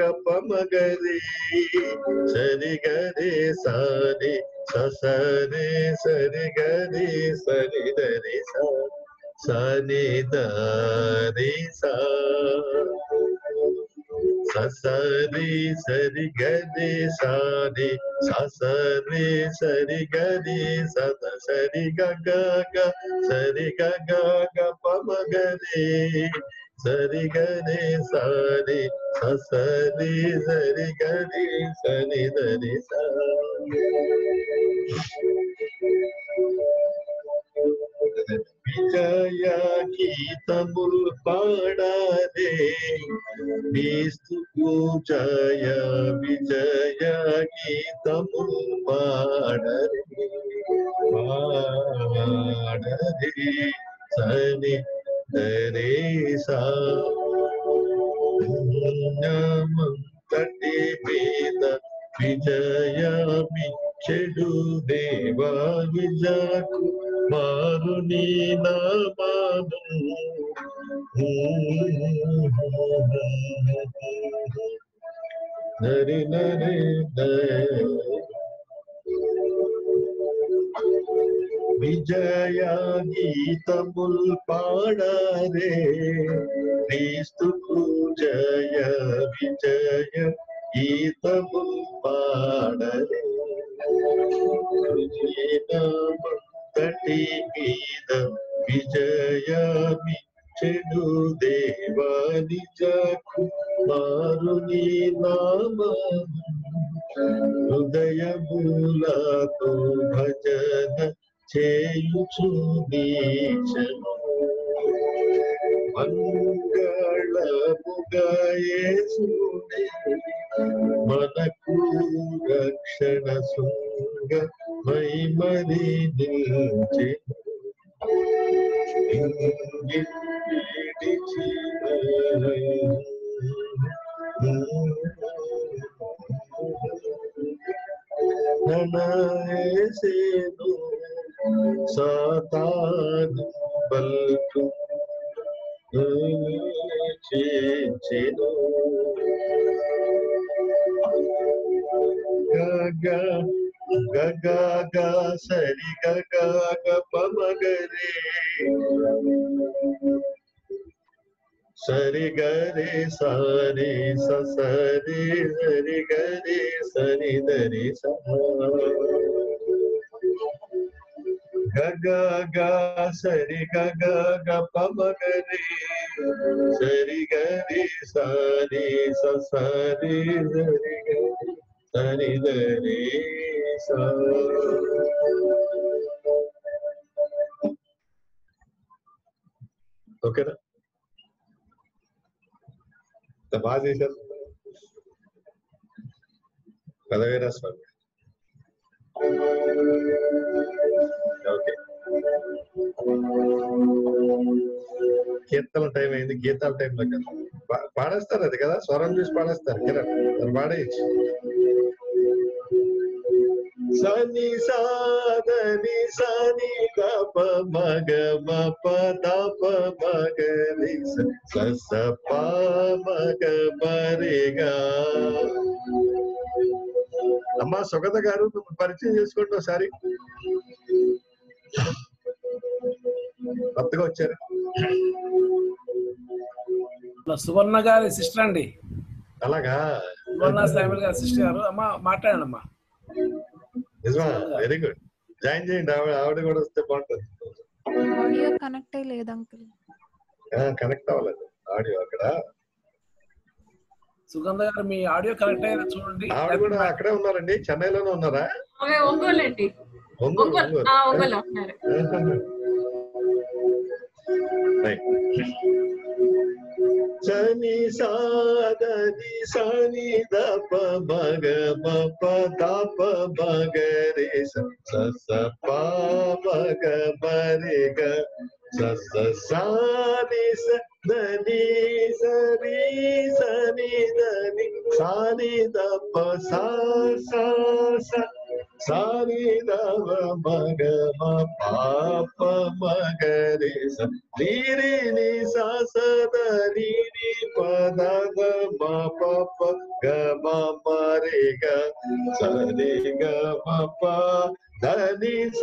గ పమగరి సరి గరి సరి సరి సరి గరి సరి దరి స ಸನಿ ದಿ ಸರಿ ಸರಿ ಗರಿ ಸಾರಿ ಸರಿ ಸರಿ ಗರಿ ಸದ ಸರಿ ಗಗ ಸರಿ ಗಗ ಪಮ ಗರಿ ಸರಿ ಗರಿ ಸಾರಿ ಸರಿ ಸರಿ ಗರಿ ಸರಿ ದರಿ ಸಾರಿ దరి స విజయ గీతములు పాడారే నీస్తు పూజయ విజయ గీతములు పాడరే పాడరే సని దరే సా తటి మీద విజయమి చెడు దేవా విజకు మారుని నామాను నరి నరి విజయ గీతముల్ పాడరే క్రీస్తు జయ విజయ గీతముల్ పాడరే తటి మీద విజయమి చెడు దేవాని జకు మారుని నామ హృదయములతో భజన చేయుచు నీచను మంగళముగయేసునే మనకు రక్షణ శృంగ మైమరి నిలిచి ననాయేసేను సాతాను బల్కు చేచెను గగ గగ గ సరి గగ గ పమగరే సరి గరి సరి స సరి సరి గరి సరి దరి స గగ గ సరి గగ గ పమగరి సరి గరి సరి స సరి సరి గరి సరి దరి స ఓకేనా ఇంత బాగా చేశారు పదవేరా స్వామి ఓకే కీర్తన టైం అయింది గీతాల టైంలో కదా పా- పాడేస్తారు అది కదా స్వరం చూసి పాడేస్తారు కిరణ్ మరి పాడేయచ్చు సని సాదని సని గప మగ మప దప మగ రి స స స ప మగ మరిగా అమ్మా సుగత గారు పరిచయం చేసుకోండి ఒకసారి. కొత్తగా వచ్చారు. సువర్ణ గారి సిస్టర్ అండి. అలాగా? సువర్ణ సామిల్ గారి సిస్టర్ గారు. అమ్మ మాట్లాడండి అమ్మా నిజమా? వెరీ గుడ్ జాయిన్ చేయండి. ఆవిడ ఆవిడ కూడా వస్తే బాగుంటుంది. ఆడియో కనెక్ట్ అయ్యలేదు అంకుల్ కనెక్ట్ అవ్వలేదు. ఆడియో అక్కడ. సుగంధ గారు మీ ఆడియో కనెక్ట్ అయ్యేలా చూడండి. ఆవిడ కూడా అక్కడే ఉన్నారండి. చెన్నైలోనే ఉన్నారా? ఓకే, ఒంగోలు అండి ఒంగోలు. ఒంగోలు. సని సాదని సని దప మగ మప దప మగ రే స స స ప మగ మరి గ స స సాని స దని సరి సని దని సాని దప సా సా స సాని దవ మగ మ పాప మగ రే స రి రి ని స స ద రి రి ప ద ద మ ప ప గ మ మ రే గ స రి గ మ ప ద ని స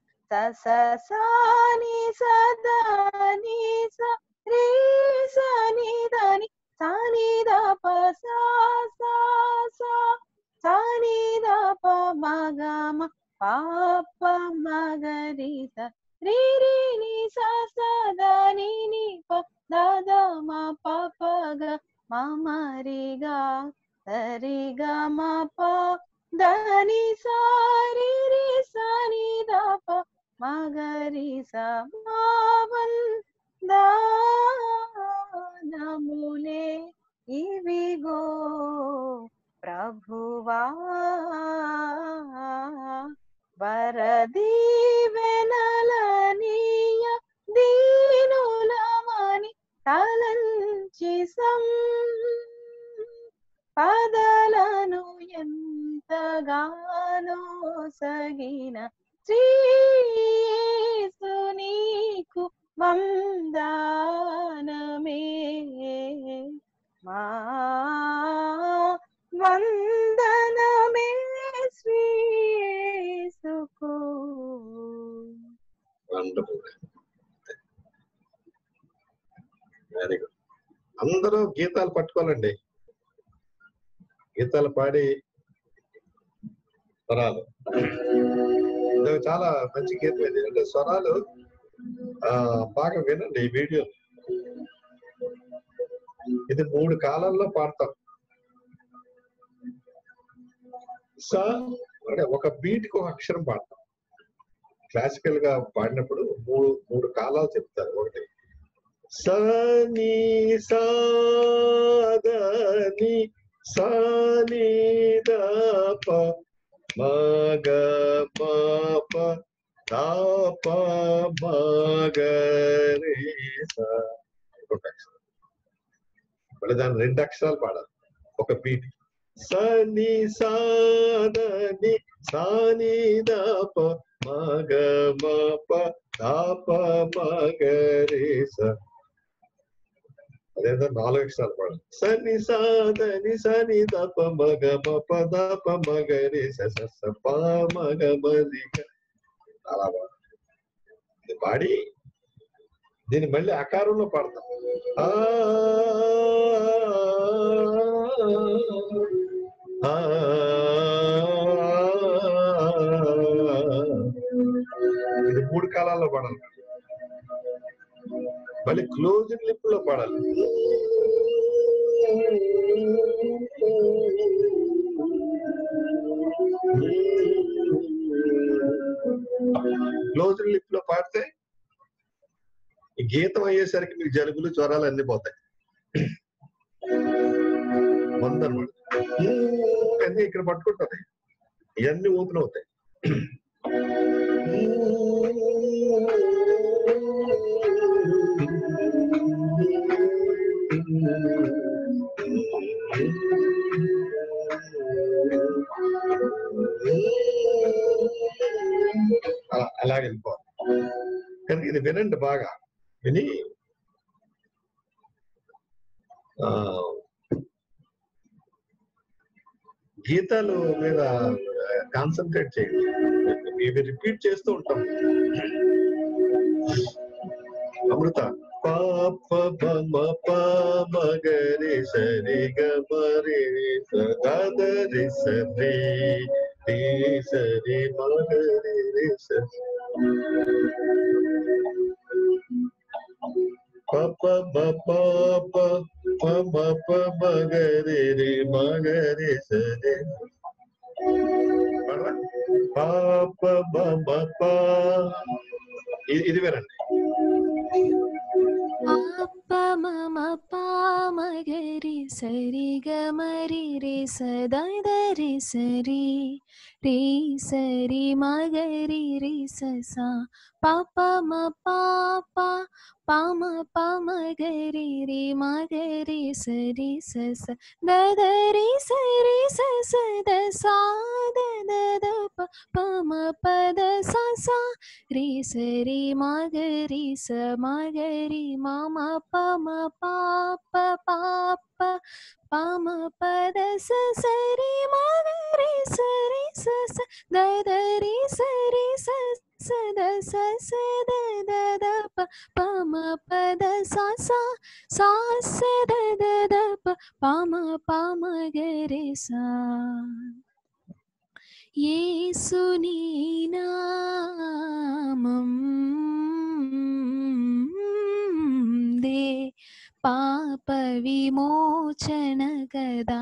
तस सा नि सा दा नि सा रे सा नि दा नि सा नि दा प सा सा सा सा प मा गा मा पा प मा ग रे, नि सा सा दा नि नि प दा मा, प ग, मा गा रे, गा पा दा नि सा, रे रे सा नि మగరి ni ఇవిగో ప్రభువా. వరదీవెనలనీయ దీనులమని తలంచి సం. పదలను ఎంతగానో సగిన నీకు వందనమే. మా వందనమే శ్రీసుకు వెరీ గుడ్ అందరూ గీతాలు పట్టుకోవాలండి. గీతాలు పాడి తరాలు. చాలా మంచి గీతం ఇది. అంటే స్వరాలు ఆ బాగా వినండి ఈ వీడియో. ఇది మూడు కాలాల్లో పాడతాం. స అంటే ఒక బీట్కు ఒక అక్షరం పాడతాం. క్లాసికల్గా పాడినప్పుడు మూడు మూడు కాలాలు చెప్తారు. ఒకటి సని సాదని సాని దాప మగా మగ రే స. ఇంకొక అక్షరం మళ్ళీ దాని రెండు అక్షరాలు పాడాలి ఒక బీట్ సని సాదని సాని దప మగ మప తాప మగ రే స. అదేదో నాలుగు అక్షరాలు పాడాలి సని సాదని సని దప మగ మప దప మగ రే స స స ప మగ మరి గ. అలా పాడాలి. ఇది పాడి దీన్ని మళ్ళీ అకారంలో పాడతాం. ఇది మూడు కాలాల్లో పాడాలి. మళ్ళీ క్లోజ్ లిప్లో పాడాలి. క్లోజ్ లిప్లో పాడితే గీతం అయ్యేసరికి మీకు జలుబులు జ్వరాలు అన్ని పోతాయి అన్ని ఇక్కడ పట్టుకుంటుంది ఇవన్నీ ఓపెన్ అవుతాయి అలా అలాగే వెళ్ళిపోవాలి కనుక ఇది వినండి బాగా. విని. గీతాలు మీద కాన్సన్ట్రేట్ చేయండి. ఇవి రిపీట్ చేస్తూ ఉంటాం. అమృత పాప బమ పామగరి సరి గమరి సరి సరి రి సరి మగరి రి సరి పప పప పమ పమ గరి రి మగరి సరి పాడరా? పాప బమ పా ఇ- ఇది వినండి ಮ ಪ ಮ ಗ ರಿ ಸ ರಿ ಗ ಮ ರಿ ರೆ ಸ ದ ದ ರೆ ಸ ರಿ री सरी मगरी री ससा पापा म पापा, पाम पाम गरे री मगरी सरी सस द सरी सस द सा, द द द प पम प द सा सा। रे सरे स, मगरे मामा पम पाप पाप పమ పద స సరి మగరి సరి స స దదరి సరి స స ద స స ద ద ద ప పమ పద స స సా స ద ద ద ప పమ పమ గరి సా యేసుని నామం దే पापविमोचन कदा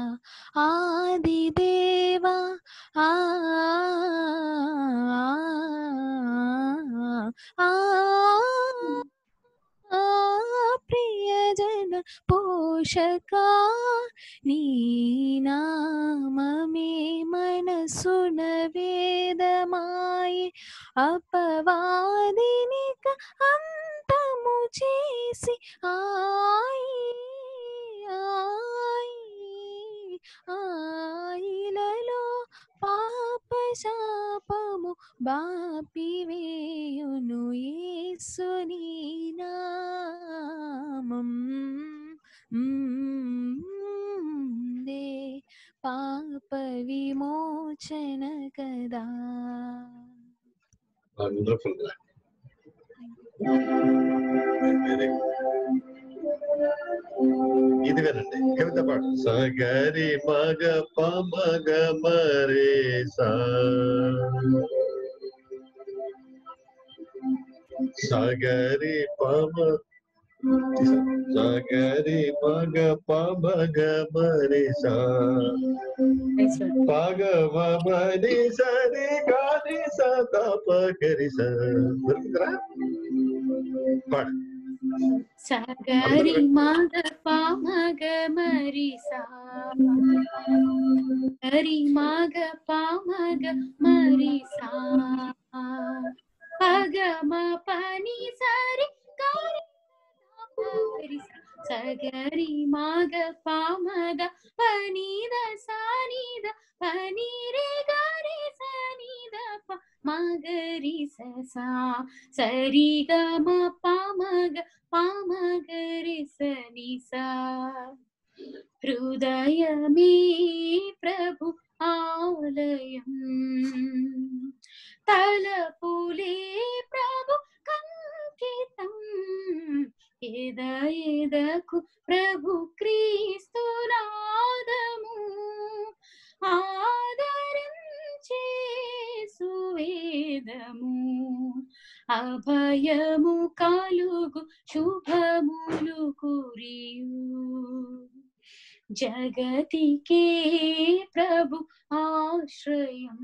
आदिदेवा आ आ, आ, आ, आ ప్రియజన పోషక నీ నామమే మనసున వేదమాయి అపవాదినిక అంతము చేసి ఆయి ఆయి ఆయిలలో పాప శాపము బాపివేయును ఏసుని నామం. దే పాప విమోచన కదా వండర్ఫుల్ ఇది వినండి కవిత పాట సగరి మగ పమగ మరే సా సగరి పమ సగరి మగ పమగ మరే సా పగవ మరి సరి గారి సతాప గరి స దొరికిందిరా పాడు Sagari Magapa Magamari Sagari Magapa Magamari Sagama Pani Sari Kari Magamari Sagari சகரி மாக பாமத பனித சானித பனிரே கரி சனித மகரி சசா சரி க ம பாமக பாமகரி சனிசா ஹிருதயமே பிரபு ஆலயம் தலபுலே பிரபு கந்த సా ప్రభు ఆలయం తలపులే ప్రభు కంకితం ఎద ఎదకు ప్రభు క్రీస్తునాదము ఆదరించే సువేదము అభయము కలుగు శుభములు కురియు. జగతికే ప్రభు ఆశ్రయం.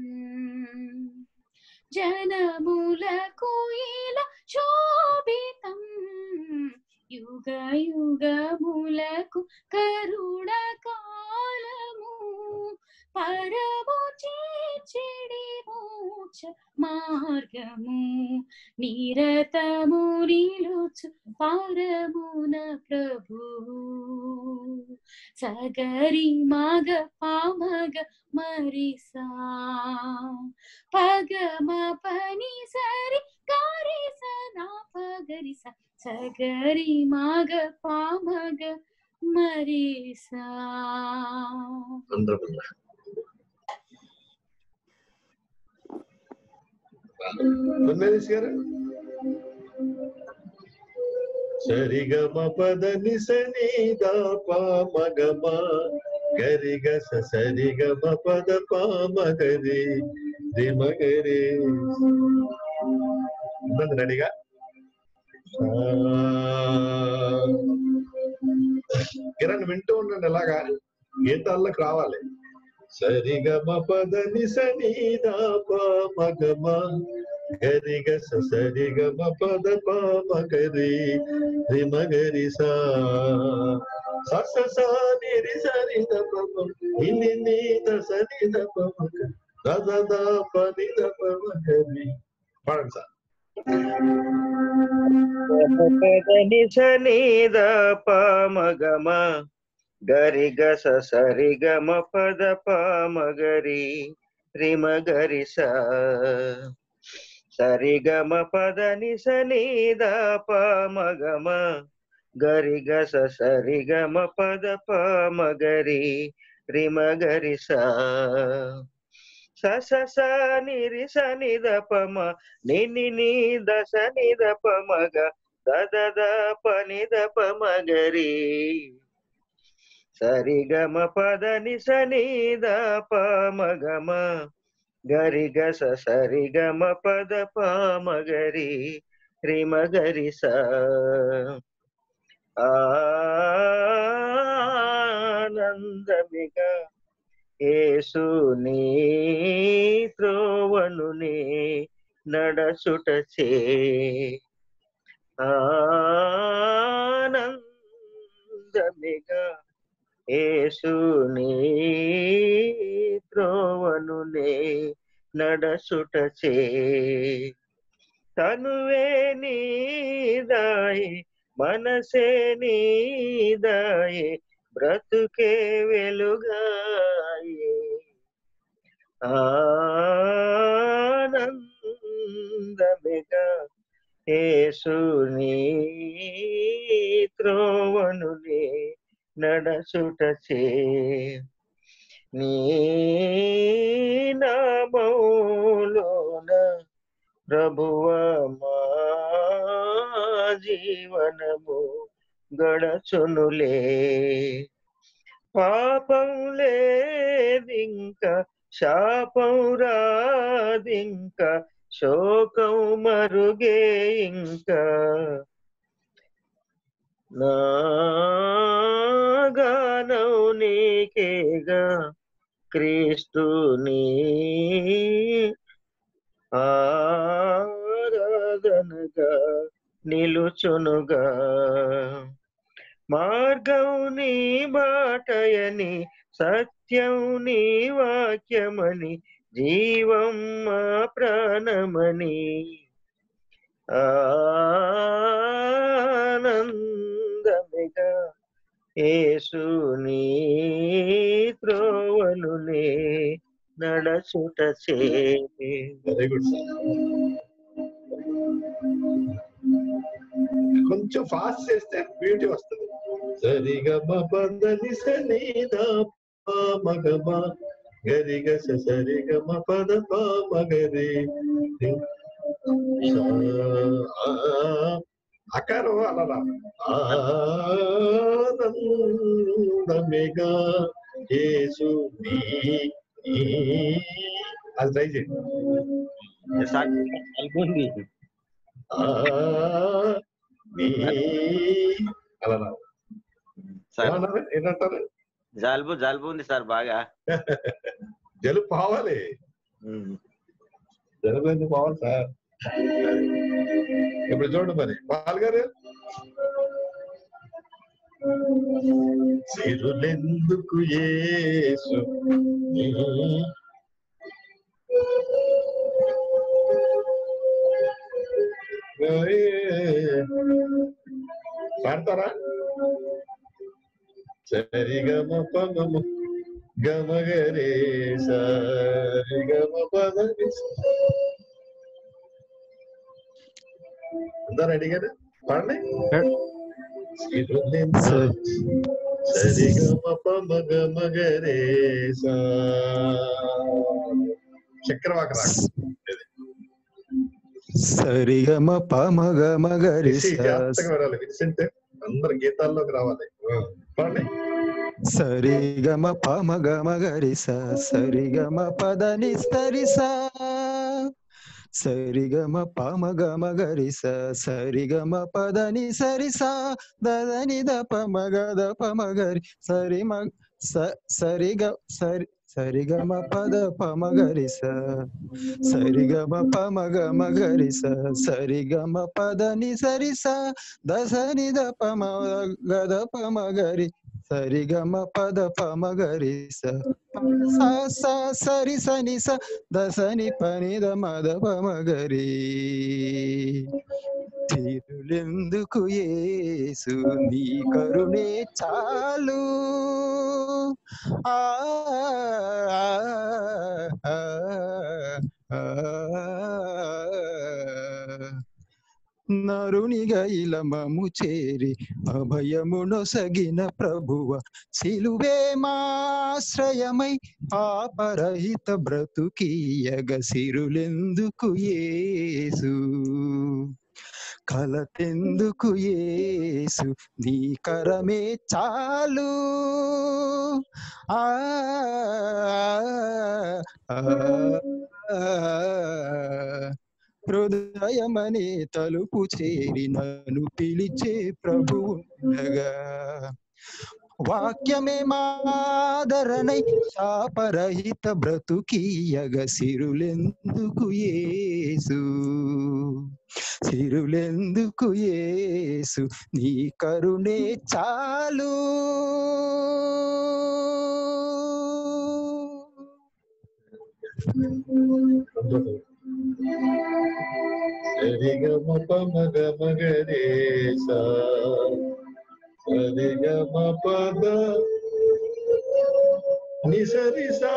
ജനമുലകുയില ശോഭിതം. യുഗയുഗമുലകു കരുണകാലമു. പരമോ ചേച്ചിടിമോ కాలము పరము చేర్చిడి మోక్ష మార్గము నిరతము నిలుచు పరమున ప్రభు సగరి మగ పామగ మరిసా పగమ పని సరి గారిస నా పగరిస సగరి మగ పామగ మరిసా అందరం ఉన్నది గారు సరిగమ పద నిసని దాప మగమ గరిగ స సరిగమ పద పామగరి దిమగరి ఉన్నది రెడీగా కిరణ్ వింటూ ఉండండి ఎలాగా గీతాల్లోకి రావాలి ಸರಿಗ ಮಪದ ನಿಸ ನೀದ ಪ ಮಗ ಮ ಗರಿಗ ಸ ಸರಿಗ ಮಪದ ಪ ಮಗರಿ ರಿ ಮಗರಿ ಸ ಸಸ ಸ ನಿರಿ ಸರಿ ದ ಪ ಮ ಇಲ್ಲಿ ನೀದ ಸರಿ ದ ಪ ಮಗ ದ ದ ದ ಪ ನಿ ದ ಪ ಮಗರಿ ಪಾಡಣ ಸರ್ ಪದ ನಿಸ ನೀದ ಪ ಮಗ ಮ ಗರಿ ಗ ಸ ಸರಿ ಗ ಮ ಪದ ಪ ಮಗರಿ ರಿ ಮಗರಿ ಸ ಸರಿ ಗ ಮ ಪದ ನಿ ಸ ನೀ ದ ಪ ಮಗ ಮ ಗರಿ ಗ ಸ ಸರಿ ಗ ಮ ಪದ ಪ ಮಗರಿ ರಿ ಮಗರಿ ಸ ಸ ಸ ಸ ನಿ ರಿ ಸ ನಿ ದ ಪ ಮ ನಿ ನಿ ನಿ ದ ಸ ನಿ ದ ಪ ಮಗ ದ ದ ದ ಪ ನಿ ದ ಪ ಮಗರಿ సరిగమ ప మ గ రి సరిగమ పద పామగరి స. గరి స ఆనందమిగ ఏసు నీ త్రోవను ప మ గ నడచుటచే ఆనందమిగ యేసుని త్రోవనునే నడచుటచే తనువే నీదాయి మనసే నీదాయి బ్రతుకే వెలుగాయి. ఆనందమిగా ఏసునీ నడచుటచే నీ నామౌలోన ప్రభువ మా జీవనము గడచునులే. పాపం లేదింక శాపం రాదింక శోకం మరుగే ఇంకా నా నీకేగా క్రీస్తుని ఆరాధనగా నిలుచునుగా. మార్గం నీ బాటయని సత్యం నీ వాక్యమని జీవం మా ప్రాణమని. ఆనంద ఆనందమిగా యేసుని త్రోవనునే నడచుట చే వెరీ గుడ్ కొంచెం ఫాస్ట్ చేస్తే బ్యూటీ వస్తుంది. సరిగమ పదని సనీద మగమ గరిగ సరిగమ పద మగరి. అకారం అలా. ఆనందమేగా యేసు అది ట్రై చేయండి అలా? ఏంటంటారు? జలుబు జలుబు ఉంది సార్ బాగా. జలుబు పోవాలి జలుబు ఎందుకు పోవాలి సార్ ఇప్పుడు చూడండి మరి పాల్ గారు. సిరులెందుకు యేసు? పాడతారా? సరి గమ పదము గమగరే సరి గమ పదము. అందరు అడిగారు పాడండి. సిరులెందుకు సరిగమ పమగ మగరే సా చక్రవాక రాగం సరిగమ పమగ మగరి రిషి జాగ్రత్తగా వినాలి. విన్సెంట్ అందరు గీతాల్లోకి రావాలి. పాడండి. సరిగమ పమగ మగరి సరిగమ పదని సరిస సరిగమ పమగ మగరి స సరిగమ పదని సరిస దదని ద పమగ ద పమగరి సరి మ సరిగ సరి సరిగమ పద పమగరి స సరిగమ పమగ మగరి స సరిగమ పదని సరిస దసని ద పమ గద పమగరి సరిగమ పద పమగరి స స సరి సని స దసని పని ద మద పమగరి తిరులెందుకు ఏసు నీ కరుణే చాలు. ఆ, ఆ, నరునిగా ఇలమము చేరి అభయమునొసగిన ప్రభువ సిలువే మాశ్రయమై పాపరహిత బ్రతుకీయగ సిరులెందుకు ఏసు కలతెందుకు ఏసు నీ కరమే చాలు ఆ, ఆ, హృదయమనే తలుపు చేరి నన్ను పిలిచే ప్రభువుండగా వాక్యమే మాదరణై శాపరహిత బ్రతుకీయగ సిరులెందుకు ఏసు సిరులెందుకు ఏసు నీ కరుణే చాలు. ಸರಿ ಗಮ ಪಮ ಗಮ ಗರೆ ಸಾ ಸರಿ ಗಮ ಪದ ನಿಸರಿ ಸಾ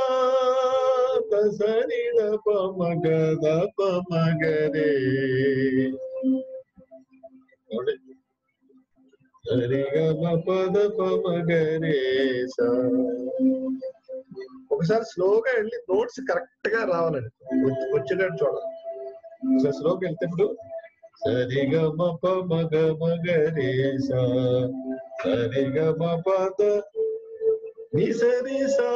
ಸರಿ ದ ಪಮ ಗದ ಪಮ ಗರೆ ನೋಡಿ ఒకసారి స్లోగా వెళ్ళి నోట్స్ కరెక్ట్గా రావాలండి వచ్చేటట్టు చూడాలి. ఒకసారి స్లోగా వెళ్తే ఇప్పుడు సరిగమ పమగ మగరే సా సరిగమ పద నిసరి సా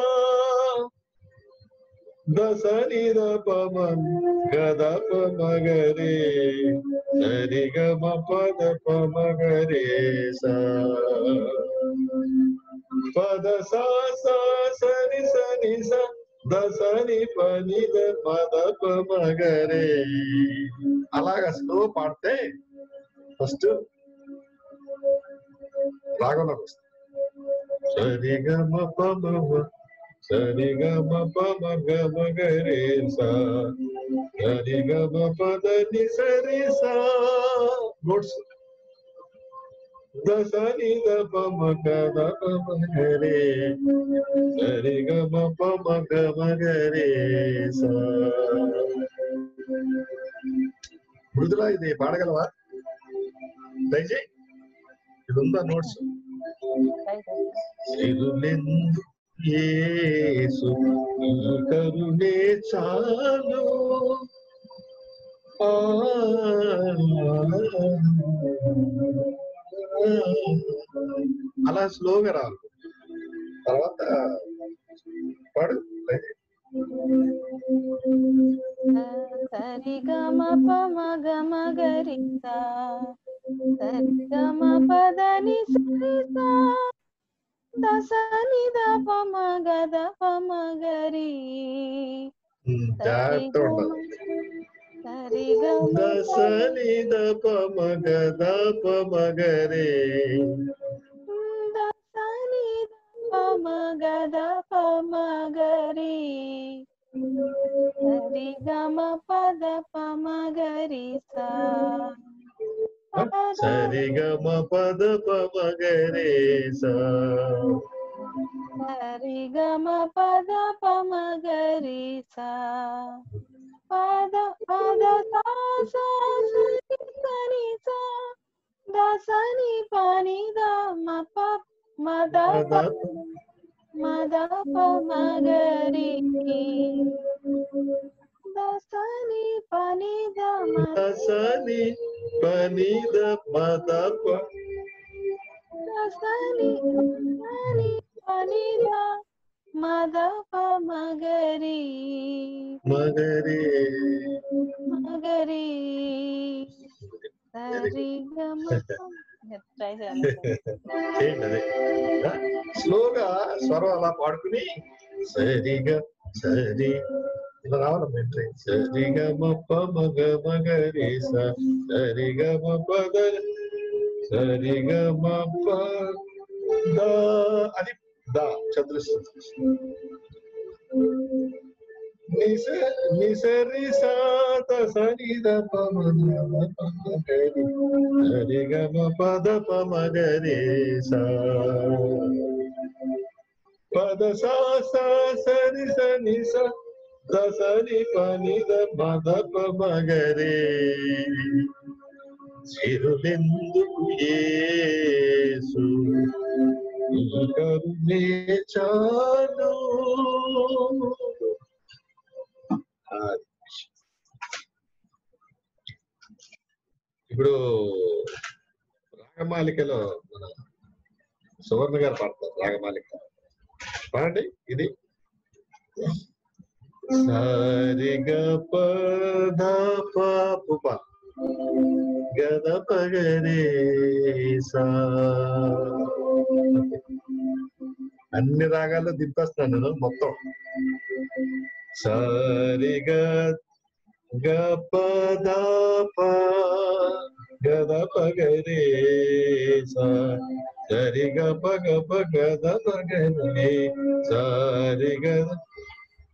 దసని ద పమన్ గద పమగరే సరిగమ పద పమగరే పద సా సా సరి సని స దసని పని ద పద పమగరే అలాగా స్లో పాడితే ఫస్ట్ రాగంలోకి వస్తుంది. సరిగమ పమమ సరిగమ పమ గమ గరే సా సరిగమ పద ని సరి సా నోట్స్ దసని ద పమ గద పమ గరే సరిగమ పమ గమ గరే సా మృదులా ఇది పాడగలవా దయచేయి ఇది ఉందా నోట్స్ సిరులెందు యేసు నీ కరుణే చాలు. అలా స్లోగా రావాలి. తర్వాత పడు. సరి గమ పమ గమ గరిసా సరి గమ పదని సరిత దసని ద పమ గద పమ గరి జాగ్రత్త ఉండాలి సరిగమ దసని ద పమ గద పమ గరే గద పమగరి సరి గమ పద పమగరి సా సరి గమ పద పమగరే సా సరి గమ పద పమగరి సా Sarigama Pada Pamagaresa. Sarigama Pada Pamagaresa. Pada Pada Tasa da Dasani Pani Dama da pa Mada Pamagaresa. దసని పని ద మ సని పనిద మద ప. దసని సని పని ద మద ప మగరి. మగరే. మగరి. సరి స్లోగా స్వరం అలా పాడుకుని సరిగా సరి சரி கம பமக மகரி சரி கம பக சரி கம ப த அதி த சதுர நிச நிசரி சாத சரி த பமக மகரி சரி கம பத பமகரி சா பத சா சரி சனி சா దసరి పని ద పద చిరులెందుకు ఏసు కరుణే చాలు. ఇప్పుడు రాగమాలికలో మన సువర్ణ గారు పాడతారు రాగమాలిక. పాడండి ఇది. సారిగ పద పాపుప గద పగరే సా అన్ని రాగాల్లో దింపేస్తున్నాను నేను మొత్తం సరిగ గ పద ప గద పగరే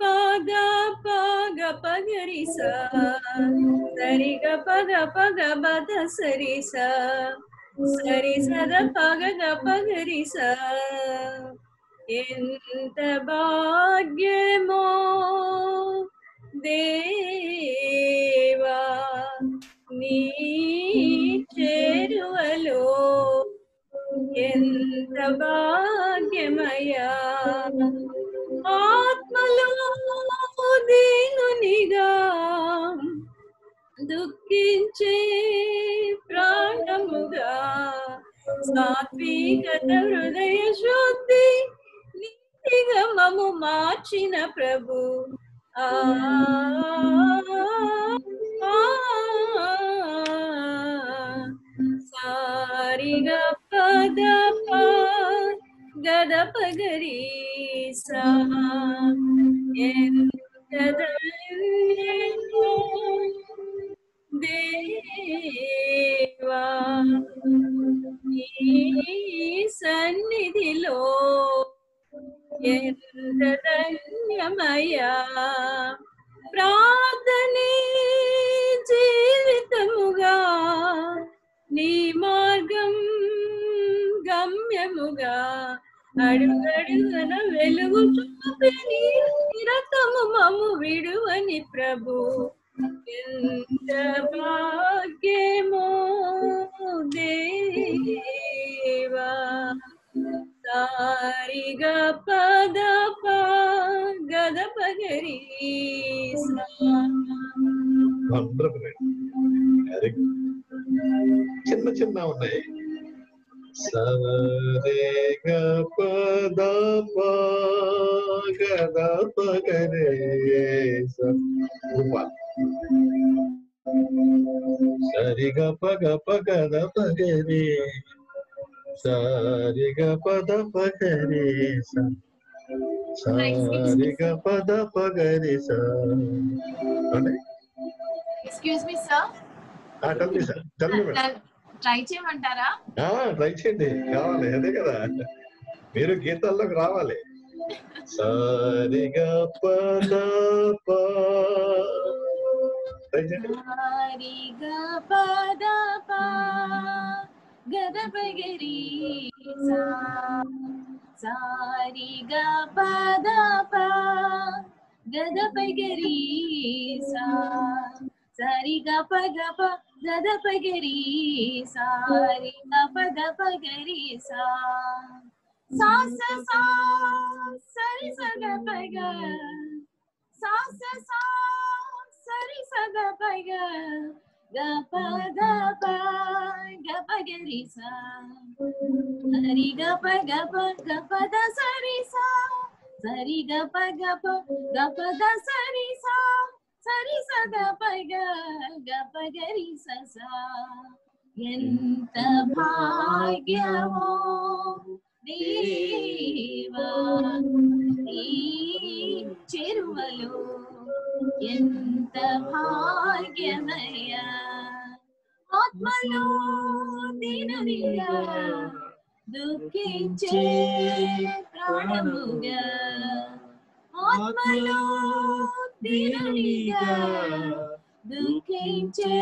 పగద పగరి సారి గ పద పగరి సా సా స సా సరి సద పగ గ పద ప గ పగరి సా సరి గ పగ పగ బద సరి సా సరి సద పగ గ పగరి సా ఎంత భాగ్యమో దేవా నీ చేరువలో ఎంత భాగ్యమయా ఆత్మలో దీనునిగా దుఃఖించే ప్రాణముగా సాత్వికత హృదయ శుద్ధి నీతిగా మము మార్చిన ప్రభు ఆ ఆ, సారిగా పద ప గద పగరి సా ఎంత ధన్యమో దేవా ఈ సన్నిధిలో ఎంత ధన్యమయ్యా ప్రార్థనే జీవితముగా నీ మార్గం గమ్యముగా అడుగడుగన వెలుగు చూపి నీ నిరతము మము విడువని ప్రభు ఎంత భాగ్యమో దేవా సారిగా పద ప గద పగరి వండర్ఫుల్ వెరీ చిన్న చిన్న ఉన్నాయి ಸವರೆ ಪದ ಪದ ಪಗರೆ ರೂಪಾಲ್ ಸರಿ ಗ ಪಗ ಪಗದ ಪಗರೆ ಸರಿ ಗ ಪದ ಪಗರೆ ಸರಿ ಗ ಪದ ಪಗರೆ ಸ Excuse me, sir. Ah, tell me, sir. Tell me, madam. Try చేయమంటారా? ట్రై చేయండి. కావాలి అదే కదా. మీరు గీతాల్లోకి రావాలి. సరిగా పద ప ట్రై చేయండి. సారిగా పద పా గద పగరి సా. సారిగా పద పా గద పగరి సా సరిగా పగ ప గద పగరి సారిగా పద పగరి సా సా స సా సరి సగ పగ సా స సా సరి సగ పగ గ ప గ ప గ ప గ రి సా సరి గ ప గ ప గ ప ద సరి సా సరి గ ప గ ప గ ప ద సరి సా సరి స గ ప గ గ ప గ రి స సా ఎంత భాగ్యమో దేవా నీ చెరువలో ఎంత భాగ్యమయ ఆత్మలో దిననిగా దుఃఖించే ప్రాణముగా ఆత్మలో దిననిగా దుఃఖించే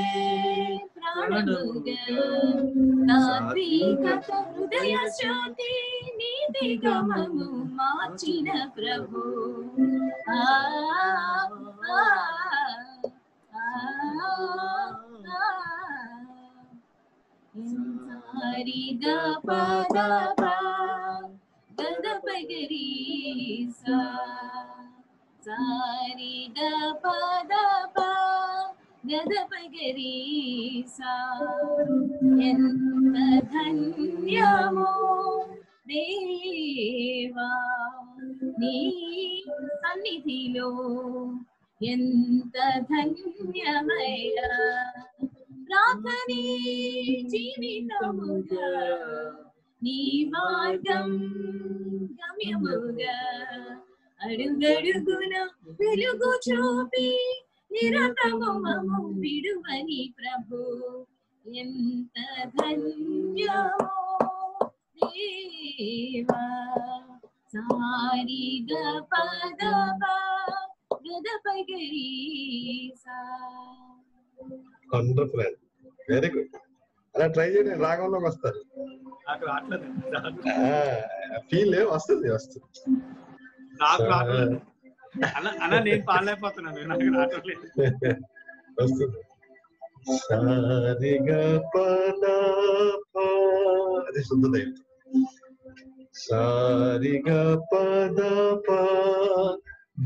ప్రాణముగా నాత్వికత హృదయ శృతి నీతి గమము మార్చిన ప్రభు ఆ ఆ, ఆ, ఆ. సారిగా పద పా గద పగరి సా సారిగా పద పా గద పగరి సా ఎంత ధన్యమో దేవా నీ సన్నిధిలో ఎంత ధన్యమయ ప్రార్థనే జీవితముగా నీ మార్గం గమ్యముగా అడుగడుగున వెలుగు చూపి నిరతము మము విడువని ప్రభు ఎంత ధన్యమో దేవా సారిగ పద గద పగరి సా వండర్ఫుల్ అండి వెరీ గుడ్ అలా ట్రై చేయండి రాగంలోకి వస్తారు నాకు రావట్లేదు ఫీల్ వస్తుంది వస్తుంది నాకు రావట్లేదు అన్న అన్న నేను పాడలేకపోతున్నాను నాకు రావట్లేదు వస్తుంది సారిగ పద ప అది శుద్ధ దైవం సారిగ పద ప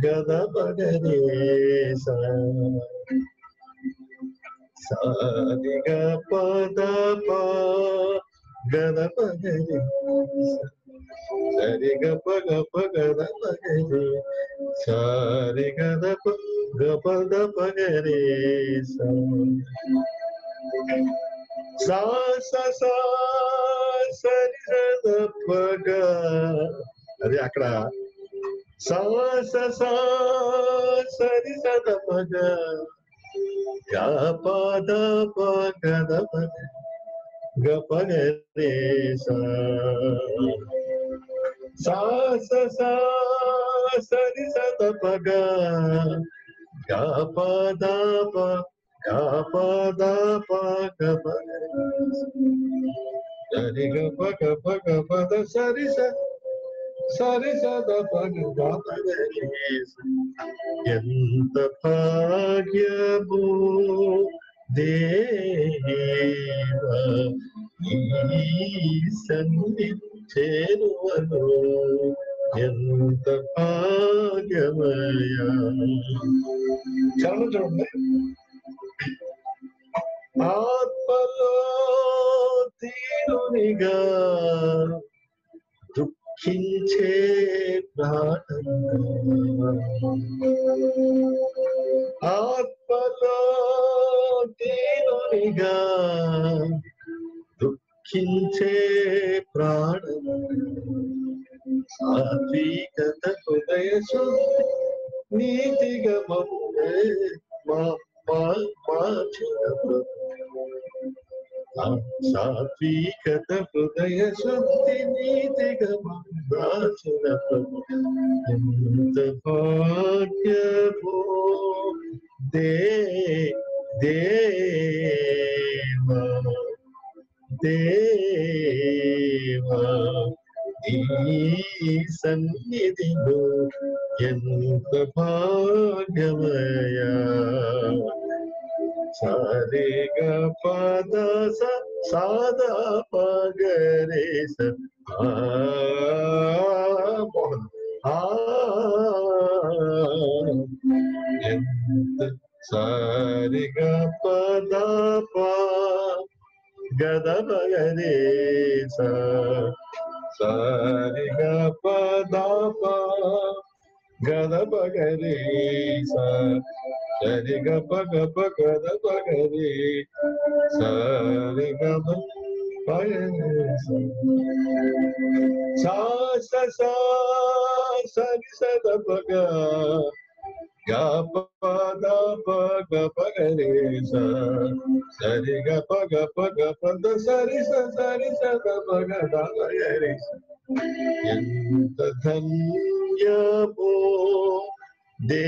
గద పగరే సా సారిగ పద ప గద పగరే సరి గ పగ పగద పగరే సారి గద ప గ పద పగరే సా సా స సా సరి గద పగ అది అక్కడ సా స సా సరి సద పగ గ పద పగద పగ గ పగరే సా सा सा सा सरि सा द गा, प, द, प, गा, प, द, प, ग, प सरि ग, प ग प ग, प, द सरि सा सरि स, द, प, ग गा प, द रे, सा यन्त भाग्य भू देव ई सन्निध దుఃఖించే ప్రాణంగా ఆత్మలో దీనునిగా దుఃఖించే ప్రాణము సాత్వికత హృదయ శుద్ధి నీతిగా మమ్మే खींचे प्राण। सात्विकतुदयसु नीतिगमं सात्विकत हृदय शक्ति नीति गमंदाचरभाग्य भो दे देवा దేవా ఈ సన్నిధిలో ఎంత భాగ్యమయా సరిగ పద స సాదా పగరే స ఆ బాగుంది. ఆ ఎంత సరిగ పద ప గద పగరే స సరిగ పద ప గద పగరే స సరి గ పగ పగ ద పగరే సరి ga pa da pa ga pa ga re sa sa ri ga pa ga pa ga pa da sa ri sa sa ri sa da pa ga da ga ya yanta dhanya po deva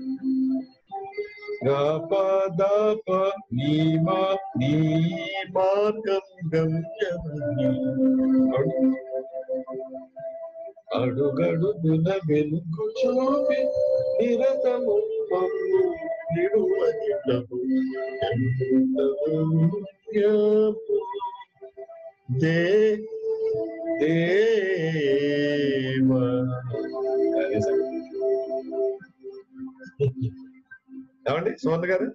గపదప నీ మా నీ మార్గం గమ్యమని అడుగడుగున వెలుగు చూపి నిరతము మమ్ము నిడువని ప్రభు ఎంత పుణ్యము దే ఏమండి సుమంత్ గారు.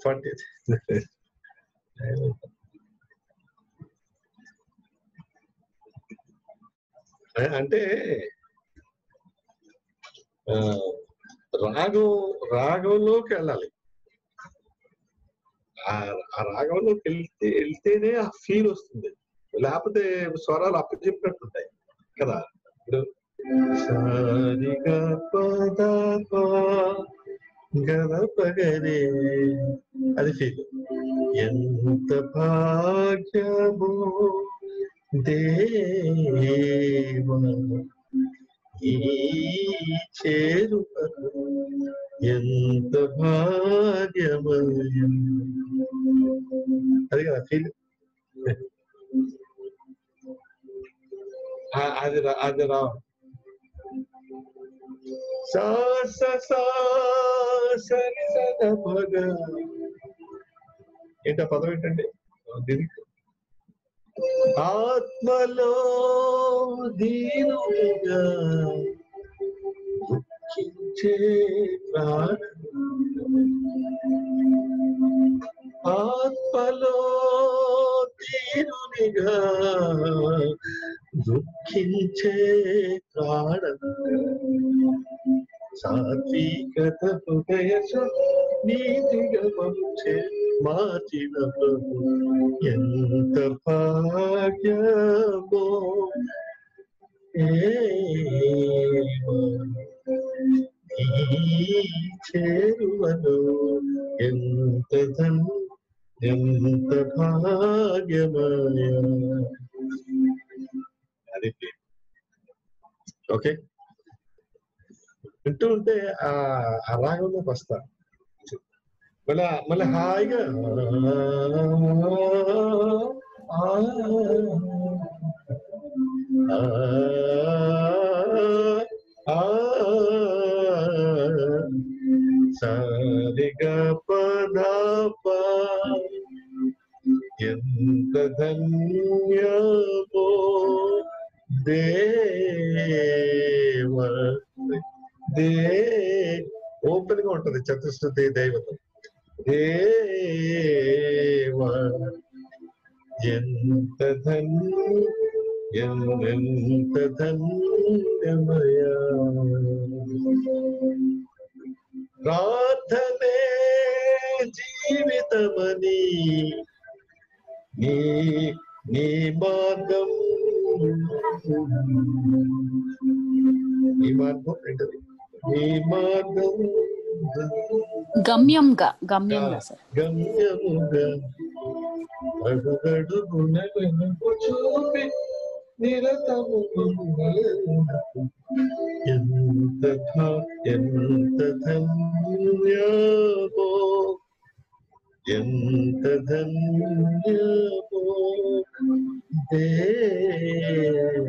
అబ్బో టెన్ అంటే రాగం రాగంలోకి వెళ్ళాలి. ఆ ఆ రాగంలోకి వెళ్తే వెళ్తేనే ఆ ఫీల్ వస్తుంది. లేకపోతే స్వరాలు అప్పచెప్పినట్టు solo సాత్వికత హృదయ నీతిగా వంచే మార్చిన ప్రభు ఎంత భాగ్యమో చేరువను ఎంత ధన్ ఎంత భాగ్యమయ అది ఓకే వింటూ ఉంటే ఆ ఆ రాగంలోకి వస్తా మళ్ళీ మళ్ళీ హాయిగా ఆ, ఆ, ఆ, సరిగా పదాప ఎంత ధన్యమో దేవ దే ఓపెన్ గా ఉంటది చతుశ్రుతి దైవతం దేవ ఎంత ధన్య ఎంత ధన్యమయ ప్రార్థనే జీవితమని నీ నీ మార్గం నీ మార్గం ఏంటది నీ మార్గం గమ్యంగా గమ్యంగా సార్ గమ్యముగా అడుగడుగున వెనుక చూపి నిరతము మమ్మలను ఎంత ధ- ఎంత ధన్యమో ఎంత ధన్యమో దేవ.